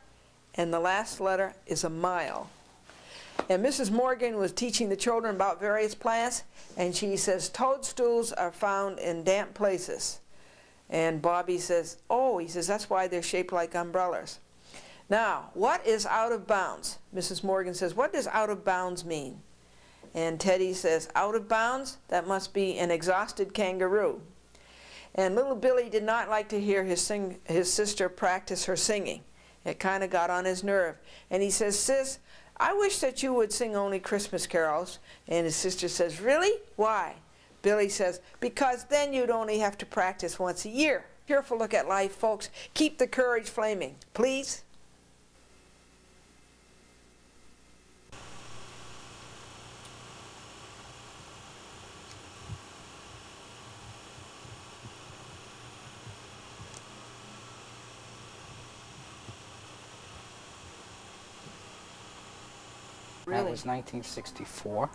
and the last letter is a mile. And Mrs. Morgan was teaching the children about various plants, and she says toadstools are found in damp places. And Bobby says, oh, he says, that's why they're shaped like umbrellas. Now, what is out of bounds? Mrs. Morgan says, what does out of bounds mean? And Teddy says, out of bounds? That must be an exhausted kangaroo. And little Billy did not like to hear his, sing, his sister practice her singing. It kind of got on his nerve. And he says, sis, I wish that you would sing only Christmas carols. And his sister says, really? Why? Billy says, because then you'd only have to practice once a year. Careful look at life, folks. Keep the courage flaming. Please? That was 1964.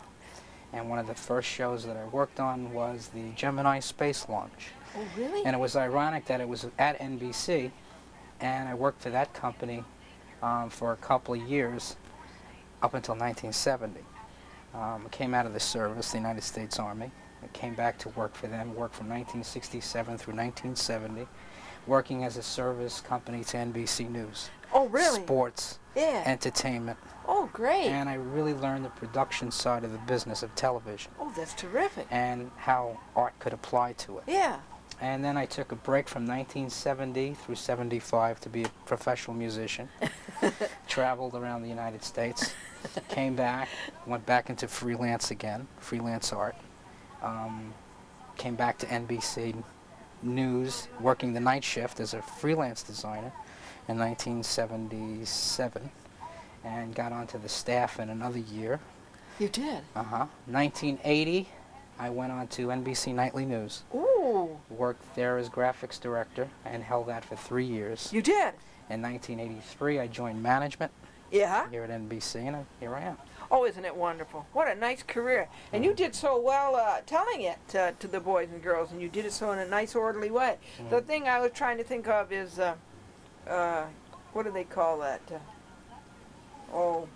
And one of the first shows that I worked on was the Gemini space launch. Oh, really? And it was ironic that it was at NBC, and I worked for that company um, for a couple of years up until 1970. Um, I came out of the service, the United States Army. I came back to work for them, worked from 1967 through 1970, working as a service company to NBC News. Oh, really? Sports, yeah. entertainment. Oh, great. And I really learned the production side of the business of television. Oh, that's terrific. And how art could apply to it. Yeah. And then I took a break from 1970 through 75 to be a professional musician. Traveled around the United States. came back, went back into freelance again, freelance art. Um, came back to NBC News, working the night shift as a freelance designer in 1977, and got onto the staff in another year. You did? Uh-huh. 1980, I went on to NBC Nightly News. Ooh. Worked there as graphics director and held that for three years. You did? In 1983, I joined management Yeah. here at NBC, and here I am. Oh, isn't it wonderful? What a nice career. And you did so well uh, telling it uh, to the boys and girls, and you did it so in a nice, orderly way. The thing I was trying to think of is, uh, uh, what do they call that? Oh,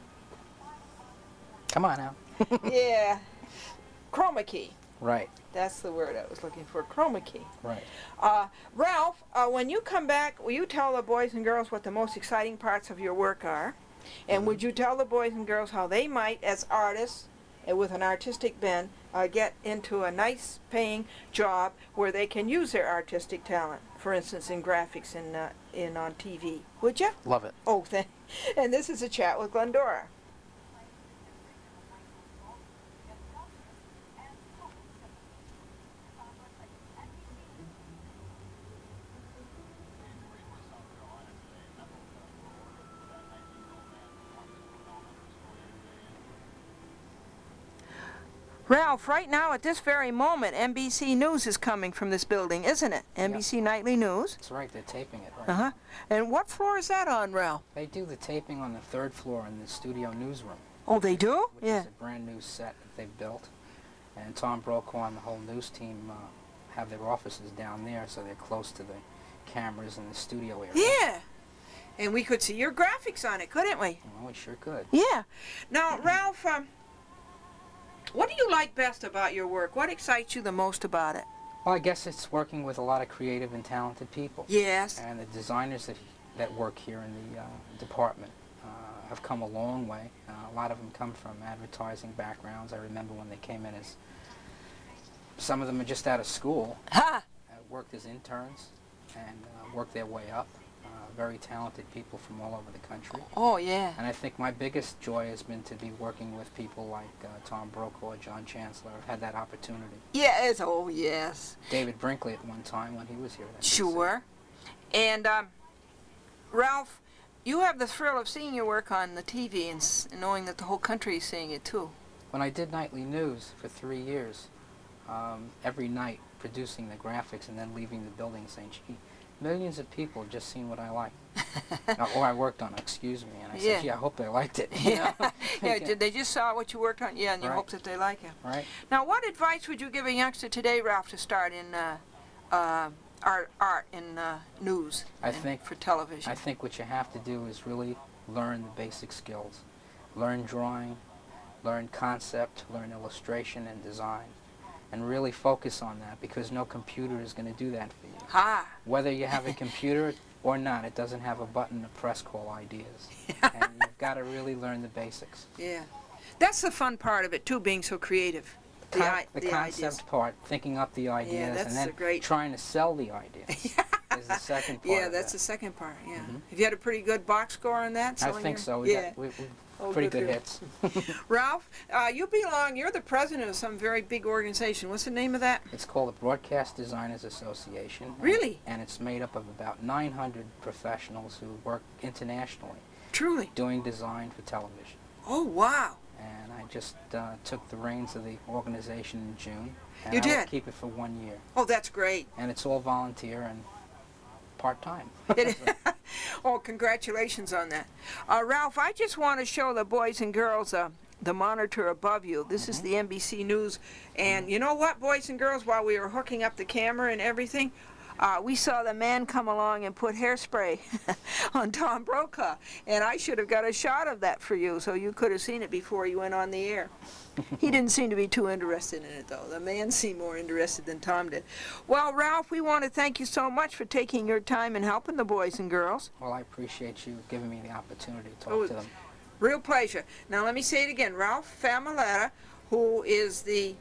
Come on now. yeah. Chroma key. Right, That's the word I was looking for, chroma key. right. Uh, Ralph, uh, when you come back, will you tell the boys and girls what the most exciting parts of your work are? And would you tell the boys and girls how they might, as artists and with an artistic bent, uh, get into a nice paying job where they can use their artistic talent, for instance, in graphics and uh, in on TV? Would you? Love it. Oh, thank. And this is a chat with Glendora. Ralph, right now at this very moment, NBC News is coming from this building, isn't it? NBC Nightly News. That's right, they're taping it right Uh huh. And what floor is that on, Ralph? They do the taping on the third floor in the studio newsroom. Oh, they do? Which Yeah. is a brand new set that they've built. And Tom Brokaw and the whole news team uh, have their offices down there, so they're close to the cameras in the studio area. Yeah. And we could see your graphics on it, couldn't we? Well, we sure could. Yeah. Now, Ralph, um, what do you like best about your work? What excites you the most about it? Well, I guess it's working with a lot of creative and talented people. Yes. And the designers that, that work here in the uh, department uh, have come a long way. Uh, a lot of them come from advertising backgrounds. I remember when they came in as, some of them are just out of school. Ha! Uh, worked as interns and uh, worked their way up. Very talented people from all over the country. Oh, yeah. And I think my biggest joy has been to be working with people like uh, Tom Brokaw, or John Chancellor. I've had that opportunity. Yes. Oh, yes. David Brinkley at one time when he was here. Sure. And, um, Ralph, you have the thrill of seeing your work on the TV and s- knowing that the whole country is seeing it, too. When I did nightly news for three years, um, every night producing the graphics and then leaving the building saying, gee, millions of people just seen what I like. Or I worked on, excuse me. And I Yeah. said, gee, I hope they liked it. Yeah. yeah, they just saw what you worked on? Yeah, and you Right. hope that they like it. Right. Now, what advice would you give a youngster today, Ralph, to start in uh, uh, art, art in uh, news I think for television? I think what you have to do is really learn the basic skills. Learn drawing, learn concept, learn illustration and design. And really focus on that because no computer is going to do that for you. Ha! Whether you have a computer or not, it doesn't have a button to press call ideas. and you've got to really learn the basics. Yeah. That's the fun part of it, too, being so creative. The, Con- the the concept ideas. part, thinking up the ideas, that's and then great- trying to sell the ideas is the second part Yeah, that's that. the second part, yeah. Mhm. Have you had a pretty good box score on that? I think your- so. We yeah. got we Oh, pretty good good hits. Ralph, uh, you belong, you're the president of some very big organization. What's the name of that? It's called the Broadcast Designers Association. Really? And it's made up of about 900 professionals who work internationally Truly. doing design for television. Oh, wow. And I just uh, took the reins of the organization in June. And You I did? keep it for one year. Oh, that's great. And it's all volunteer and part-time. Oh, congratulations on that. Uh, Ralph, I just want to show the boys and girls uh, the monitor above you. This is the NBC News. And you know what, boys and girls, while we were hooking up the camera and everything, uh, we saw the man come along and put hairspray on Tom Brokaw. And I should have got a shot of that for you so you could have seen it before you went on the air. he didn't seem to be too interested in it, though. The man seemed more interested than Tom did. Well, Ralph, we want to thank you so much for taking your time and helping the boys and girls. Well, I appreciate you giving me the opportunity to talk Oh, to them. Real pleasure. Now, let me say it again. Ralph Famiglietta, who is the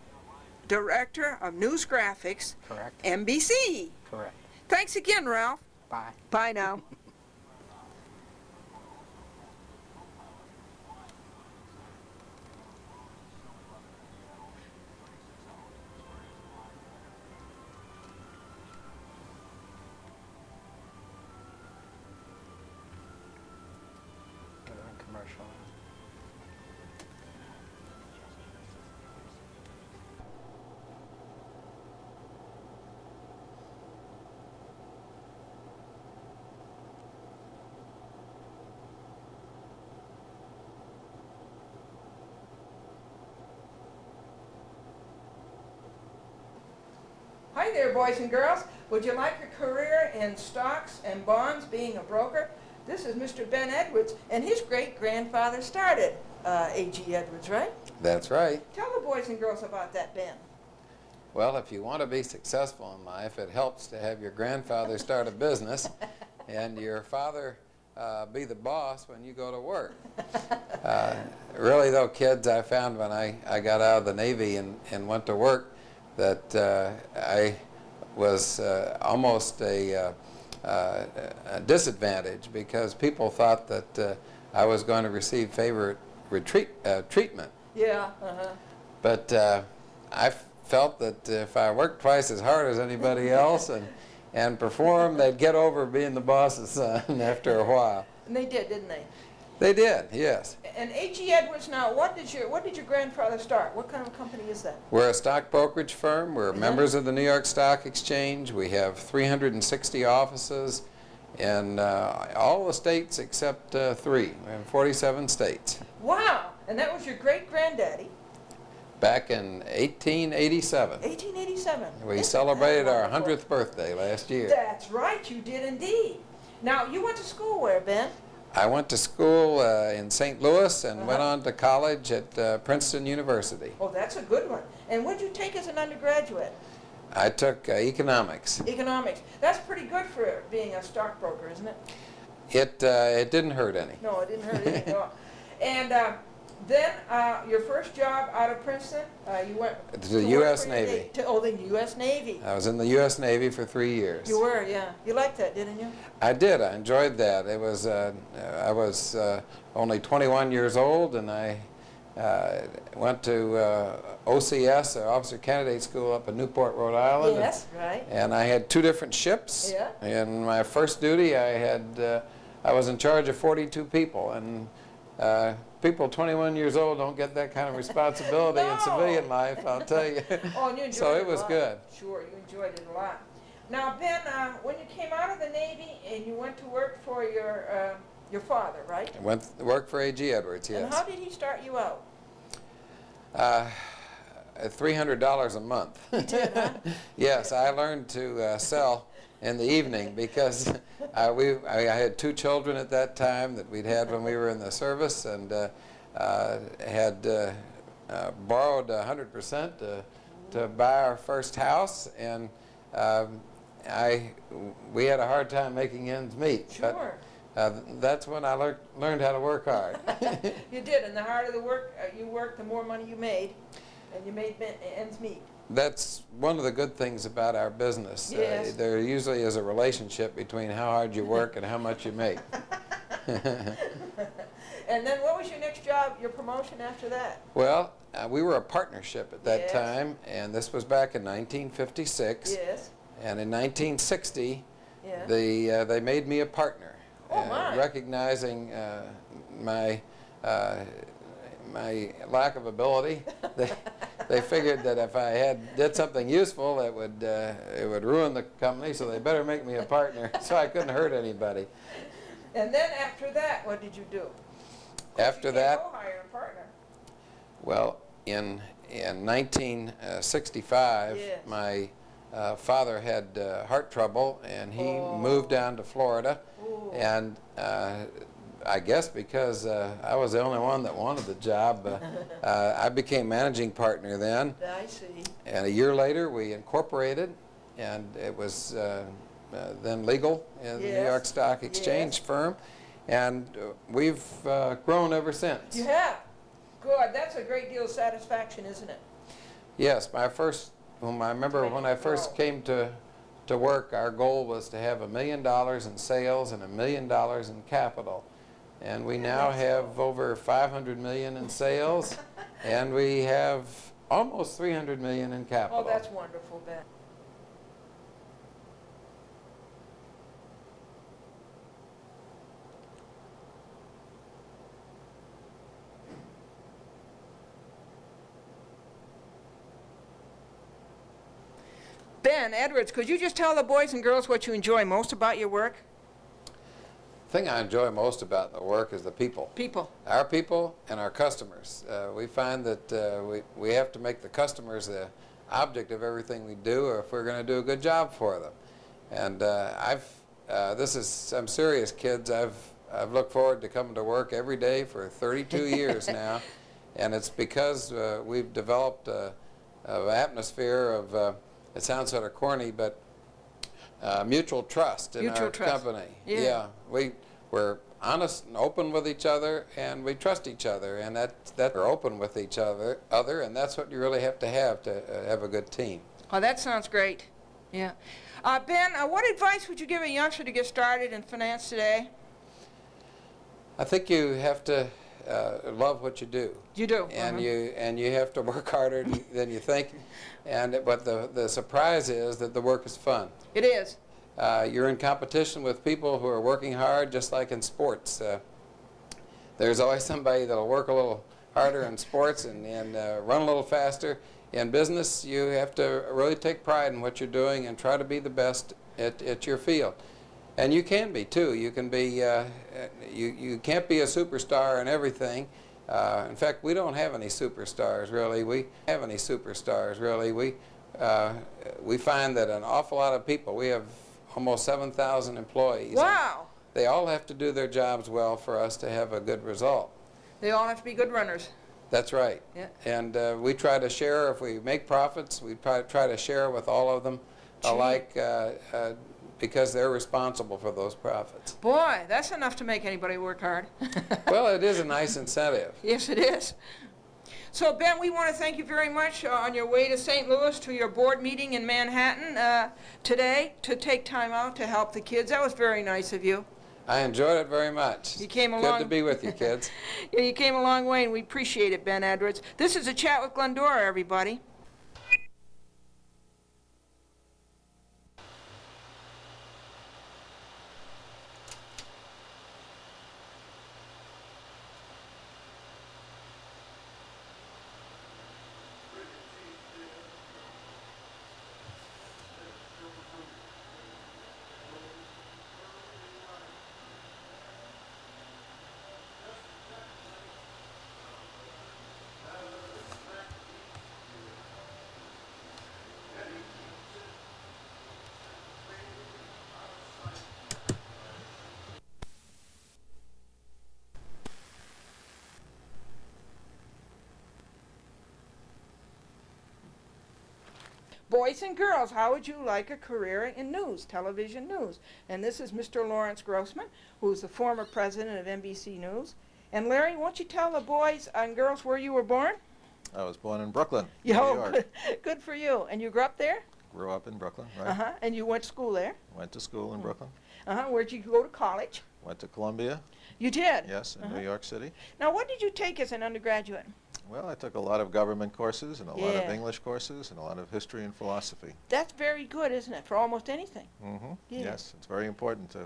Director of News Graphics, Correct. NBC. Correct. Thanks again, Ralph. Bye. Bye now. Hi there, boys and girls. Would you like a career in stocks and bonds, being a broker? This is Mr. Ben Edwards, and his great-grandfather started uh, A.G. Edwards, right? That's right. Tell the boys and girls about that, Ben. Well, if you want to be successful in life, it helps to have your grandfather start a business and your father uh, be the boss when you go to work. Uh, really, though, kids, I found when I, I got out of the Navy and, and went to work that uh, I was uh, almost a, uh, uh, a disadvantage because people thought that uh, I was going to receive favorite retreat, uh, treatment. Yeah, uh-huh. But uh, I felt that if I worked twice as hard as anybody else and, and performed, they'd get over being the boss's son after a while. And they did, didn't they? They did, yes. And A.G. Edwards, now, what did your what did your grandfather start? What kind of company is that? We're a stock brokerage firm. We're members of the New York Stock Exchange. We have 360 offices in uh, all the states except uh, three. We have 47 states. Wow! And that was your great-granddaddy, Back in 1887, 1887. we Isn't celebrated our 100th birthday last year. That's right, you did indeed. Now, you went to school where, Ben? I went to school uh, in St. Louis and went Uh-huh. on to college at uh, Princeton University. Oh, that's a good one. And what did you take as an undergraduate? I took uh, economics. Economics. That's pretty good for being a stockbroker, isn't it? It, uh, it didn't hurt any. No, it didn't hurt any at all. And uh, then uh, your first job out of Princeton, uh, you went To the US Navy. To, oh, the U.S. Navy. I was in the U.S. Navy for three years. You were, yeah. You liked that, didn't you? I did. I enjoyed that. It was. Uh, I was uh, only 21 years old, and I uh, went to uh, OCS, Officer Candidate School, up in Newport, Rhode Island. and- Yes, right. And I had two different ships. Yeah. In my first duty, I had. Uh, I was in charge of 42 people, and uh, people 21 years old don't get that kind of responsibility in civilian life. I'll tell you. Oh, and you enjoyed so it it was lot. good. Sure, you enjoyed it a lot. Now, Ben, uh, when you came out of the Navy and you went to work for your uh, your father, right? I went worked for A.G. Edwards. Yes. And how did he start you out? Uh, $300 a month. Did, huh? yes, I learned to uh, sell in the evening because I, we, I, I had two children at that time that we'd had when we were in the service and uh, uh, had uh, uh, borrowed 100% to, to buy our first house and um, I, we had a hard time making ends meet. Sure. But, uh, that's when I lear learned how to work hard. You did, and the harder the work uh, you worked, the more money you made, and you made ends meet. That's one of the good things about our business. Yes. Uh, there usually is a relationship between how hard you work and how much you make. And then what was your next job, your promotion after that? well, uh, we were a partnership at that Yes. time, and this was back in 1956. Yes. And in 1960, Yeah. they, uh, they made me a partner, Oh, uh, my. recognizing uh, my, uh, my lack of ability. they, they figured that if I had did something useful, it would, uh, it would ruin the company, so they better make me a partner so I couldn't hurt anybody. And then after that, what did you do? After You that, go hire a partner. Well, in, in 1965, Yes. my uh, father had uh, heart trouble and he Oh. moved down to Florida. Ooh. And uh, I guess because uh, I was the only one that wanted the job, uh, uh, I became managing partner then. I see. And a year later, we incorporated, and it was uh, uh, then legal in the New York Stock Exchange Yes. firm. And uh, we've uh, grown ever since. You have? Good. That's a great deal of satisfaction, isn't it? Yes, my first, I remember when I first came to, to work, our goal was to have a million dollars in sales and a million dollars in capital and we now have over 500 million in sales, and we have almost 300 million in capital. Oh, that's wonderful, Ben. Ben Edwards, could you just tell the boys and girls what you enjoy most about your work? The thing I enjoy most about the work is the people. People. Our people and our customers. Uh, we find that uh, we, we have to make the customers the object of everything we do or if we're going to do a good job for them. And uh, I've, uh, this is, I'm serious kids, I've, I've looked forward to coming to work every day for 32 years now. And it's because uh, we've developed a, an atmosphere of, uh, it sounds sort of corny, but uh, mutual trust in Mutual our trust. company. Yeah. we we're honest and open with each other, and we trust each other, and that that we're open with each other, other, and that's what you really have to have to uh, have a good team. Oh, that sounds great. Yeah. Uh, ben, uh, what advice would you give a youngster to get started in finance today? I think you have to uh, love what you do. You do. and uh-huh. you and you have to work harder than you think. And but the the surprise is that the work is fun. It is. Uh, you're in competition with people who are working hard, just like in sports. Uh, there's always somebody that'll work a little harder in sports and, and uh, run a little faster. In business, you have to really take pride in what you're doing and try to be the best at, at your field. And you can be too. You can be. Uh, you you can't be a superstar in everything. Uh, in fact, we don't have any superstars really. We have any superstars really. We uh, we find that an awful lot of people. We have almost 7,000 employees. Wow. They all have to do their jobs well for us to have a good result. They all have to be good runners. That's right. Yeah. And uh, we try to share, if we make profits, we try, try to share with all of them alike uh, uh, because they're responsible for those profits. Boy, that's enough to make anybody work hard. well, it is a nice incentive. Yes, it is. So, Ben, we want to thank you very much uh, on your way to St. Louis to your board meeting in Manhattan uh, today to take time out to help the kids. That was very nice of you. I enjoyed it very much. You came Good to be with you, kids. Yeah, you came a long way, and we appreciate it, Ben Edwards. This is a chat with Glendora, everybody. Boys and girls, how would you like a career in news, television news? And this is Mr. Lawrence Grossman, who's the former president of NBC News. And Larry, won't you tell the boys and girls where you were born? I was born in Brooklyn, Yeah, New York. good, for you. And you grew up there? Grew up in Brooklyn, right? Uh-huh. And you went to school there? Went to school in Brooklyn. Uh-huh. Where'd you go to college? Went to Columbia, You did? yes, in Uh-huh. New York City. Now, what did you take as an undergraduate? Well, I took a lot of government courses and a lot of English courses and a lot of history and philosophy. That's very good, isn't it, for almost anything? hmm Yeah. Yes, it's very important to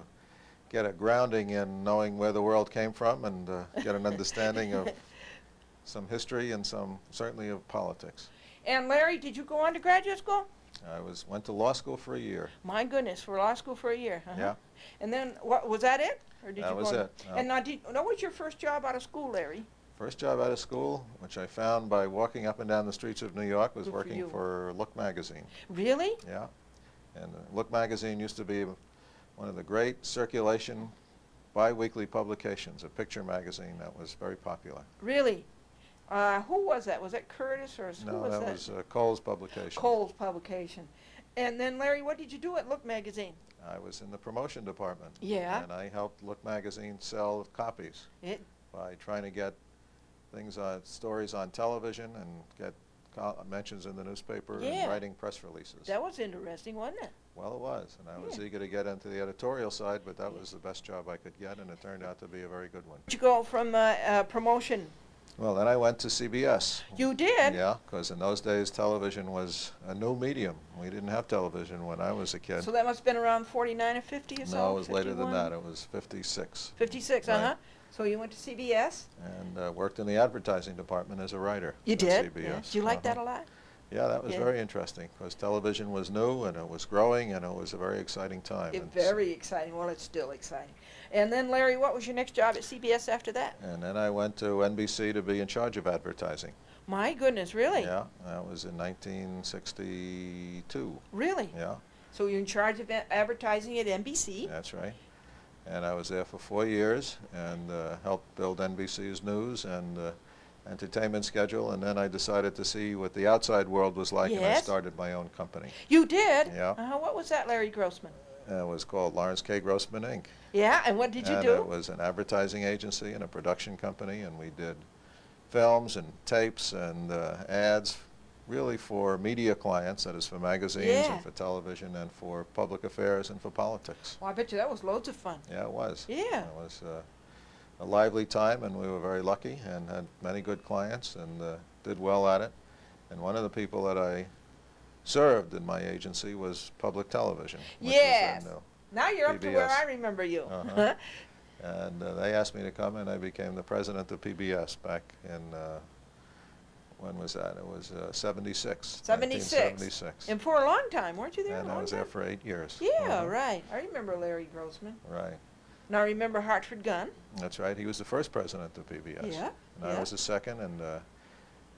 get a grounding in knowing where the world came from and uh, get an understanding of some history and some, certainly of politics. And Larry, did you go on to graduate school? I was went to law school for a year. My goodness, for law school for a year. Uh-huh. Yeah. And then, what was that it? Or did That you was go on- it, no. And now, did, what was your first job out of school, Larry? First job out of school, which I found by walking up and down the streets of New York, was Good working you. for Look magazine. Really? Yeah. And uh, Look magazine used to be one of the great circulation biweekly publications, a picture magazine that was very popular. Really? Uh, who was that? Was that Curtis or who No, was that No, that? was uh, Cowles publication. Cowles publication. And then, Larry, what did you do at Look magazine? I was in the promotion department. Yeah. And I helped Look magazine sell copies It, by trying to get things on stories on television and get mentions in the newspaper Yeah. and writing press releases. that was interesting, wasn't it? Well, it was, and I was eager to get into the editorial side, but that was the best job I could get, and it turned out to be a very good one. Did you go from uh, uh, promotion? Well, then I went to CBS. You did? Yeah, because in those days television was a new medium. We didn't have television when I was a kid. So that must have been around 49 or 50 or so? no, it was later than that. It was 56. 56, Right. uh-huh. So you went to CBS? And uh, worked in the advertising department as a writer. You at did? CBS. Yeah. Did you like that Uh-huh. a lot? Yeah, that was Yeah. very interesting because television was new and it was growing and it was a very exciting time. It- very exciting. Well, it's still exciting. And then, Larry, what was your next job at CBS after that? and then I went to NBC to be in charge of advertising. My goodness, really? Yeah, that was in 1962. Really? Yeah, So you're in charge of a- advertising at NBC? that's right. And I was there for four years and uh, helped build NBC's news and uh, entertainment schedule. And then I decided to see what the outside world was like, and I started my own company. You did? Yeah. Uh-huh. What was that, Larry Grossman? Uh, It was called Lawrence K. Grossman Inc. Yeah, and what did you and do? it was an advertising agency and a production company, and we did films and tapes and uh, ads, really for media clients, that is for magazines Yeah. and for television and for public affairs and for politics. Well, I bet you that was loads of fun. Yeah, it was. Yeah. It was uh, a lively time, and we were very lucky and had many good clients and uh, did well at it. And one of the people that I served in my agency was public television. which Yes. uh, Now you're up to where I remember you. Uh-huh. And uh, they asked me to come, and I became the president of PBS back in, uh, when was that? It was uh, 76. 76. 1976. And for a long time, weren't you there? And I was time? there for eight years. Yeah, Uh-huh. right. I remember Larry Grossman. Right. And I remember Hartford Gunn. That's right. He was the first president of PBS. Yeah, And I was the second, and uh,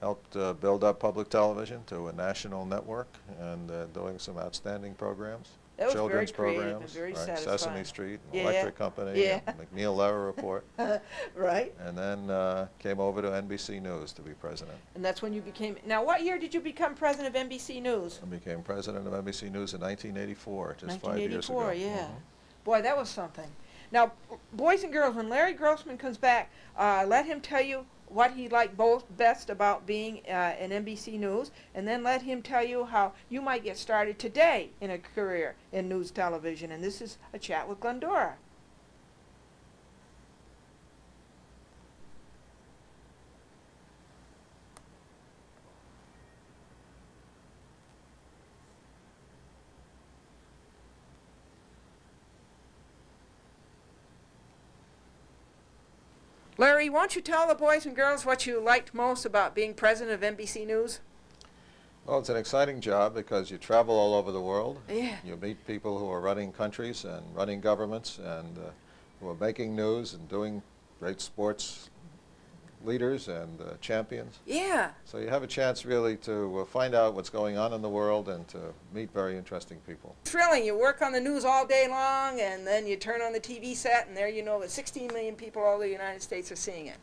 helped uh, build up public television to a national network and uh, doing some outstanding programs. That Children's programs, right. Sesame Street, Yeah, Electric Company, yeah. MacNeil Lehrer Report. right. And then uh, came over to NBC News to be president. And that's when you became. Now, what year did you become president of NBC News? I became president of NBC News in 1984, just five years ago. 1984, yeah. Mhm. Boy, that was something. Now, boys and girls, when Larry Grossman comes back, uh, let him tell you what he liked both best about being uh, in NBC News, and then let him tell you how you might get started today in a career in news television. And this is a chat with Glendora. Larry, won't you tell the boys and girls what you liked most about being president of NBC News? Well, it's an exciting job because you travel all over the world. Yeah. You meet people who are running countries and running governments and uh, who are making news and doing great sports leaders and uh, champions. Yeah. So you have a chance really to uh, find out what's going on in the world and to meet very interesting people. Thrilling. You work on the news all day long, and then you turn on the TV set, and there you know that 16 million people all over the United States are seeing it.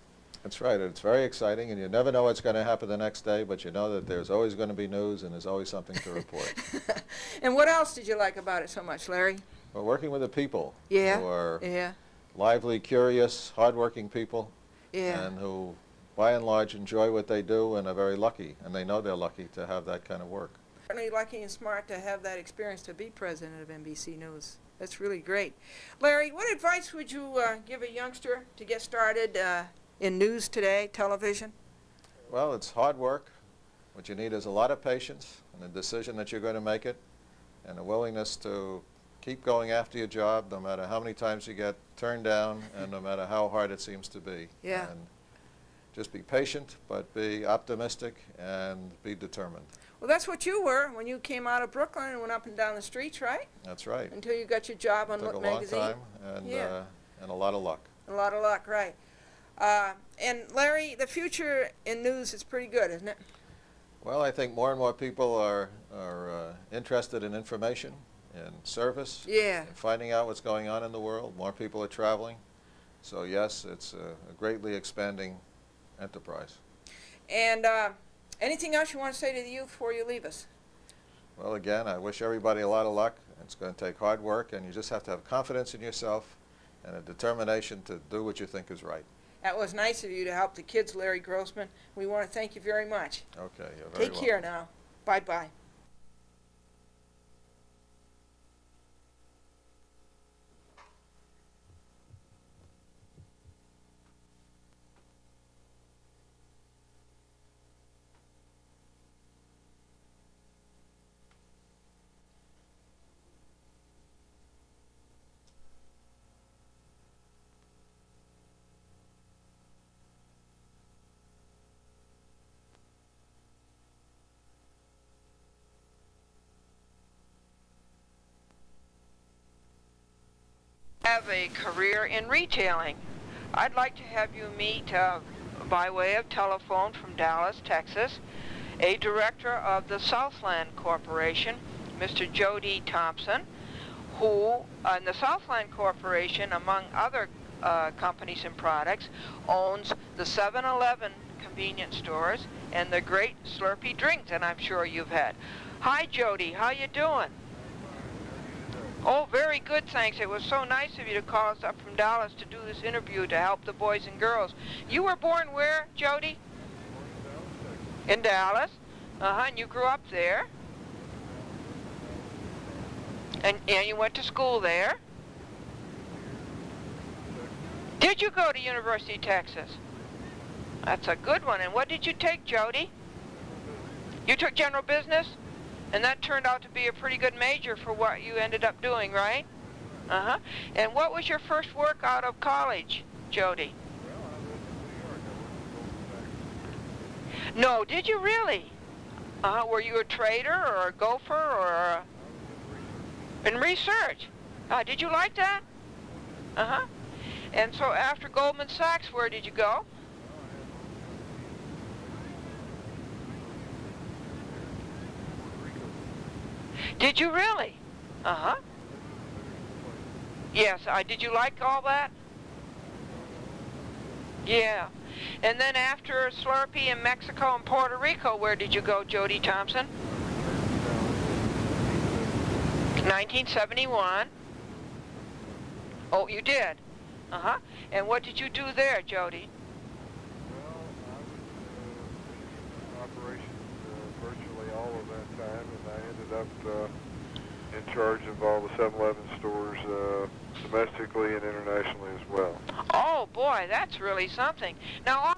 That's right. It's very exciting, and you never know what's going to happen the next day, but you know that there's always going to be news and there's always something to report. And what else did you like about it so much, Larry? We're working with the people Yeah. who are Yeah. lively, curious, hardworking people, Yeah. and who, by and large, enjoy what they do and are very lucky, and they know they're lucky to have that kind of work. Certainly lucky and smart to have that experience to be president of NBC News. That's really great. Larry, what advice would you uh, give a youngster to get started uh, in news today, television? Well, it's hard work. What you need is a lot of patience and a decision that you're going to make it, and a willingness to keep going after your job no matter how many times you get turned down and no matter how hard it seems to be. Yeah. And just be patient, but be optimistic and be determined. Well, that's what you were when you came out of Brooklyn and went up and down the streets, right? That's right. Until you got your job on Took a long time and, Yeah. uh, and a lot of luck. A lot of luck, right. Uh, and Larry, the future in news is pretty good, isn't it? Well, I think more and more people are, are uh, interested in information and service. Yeah. and finding out what's going on in the world. More people are traveling. So yes, it's a, a greatly expanding enterprise. And uh, anything else you want to say to the youth before you leave us? Well, again, I wish everybody a lot of luck. It's going to take hard work, and you just have to have confidence in yourself and a determination to do what you think is right. That was nice of you to help the kids, Larry Grossman. We want to thank you very much. Okay, you're very Take care now. Bye bye have a career in retailing. I'd like to have you meet, uh, by way of telephone from Dallas, Texas, a director of the Southland Corporation, Mr. Jody Thompson, who, uh, in the Southland Corporation, among other uh, companies and products, owns the 7-Eleven convenience stores and the great Slurpee drinks that I'm sure you've had. Hi, Jody. How you doing? Oh, very good, thanks. It was so nice of you to call us up from Dallas to do this interview to help the boys and girls. You were born where, Jody? In Dallas. Uh-huh, and you grew up there. And, and you went to school there. Did you go to University of Texas? That's a good one. And what did you take, Jody? You took general business? And that turned out to be a pretty good major for what you ended up doing, right? Uh-huh. And what was your first work out of college, Jody? No, did you really? Uh, were you a trader or a gopher or a... in research? Uh, did you like that? Uh-huh. And so after Goldman Sachs, where did you go? Did you really? Uh-huh. Yes, I did you like all that? Yeah. And then after Slurpee in Mexico and Puerto Rico, where did you go, Jody Thompson? 1971. Oh, you did? Uh-huh. And what did you do there, Jody? operations uh, virtually all of that time, and I ended up uh, in charge of all the 7-Eleven stores uh, domestically and internationally as well. Oh, boy, that's really something. Now,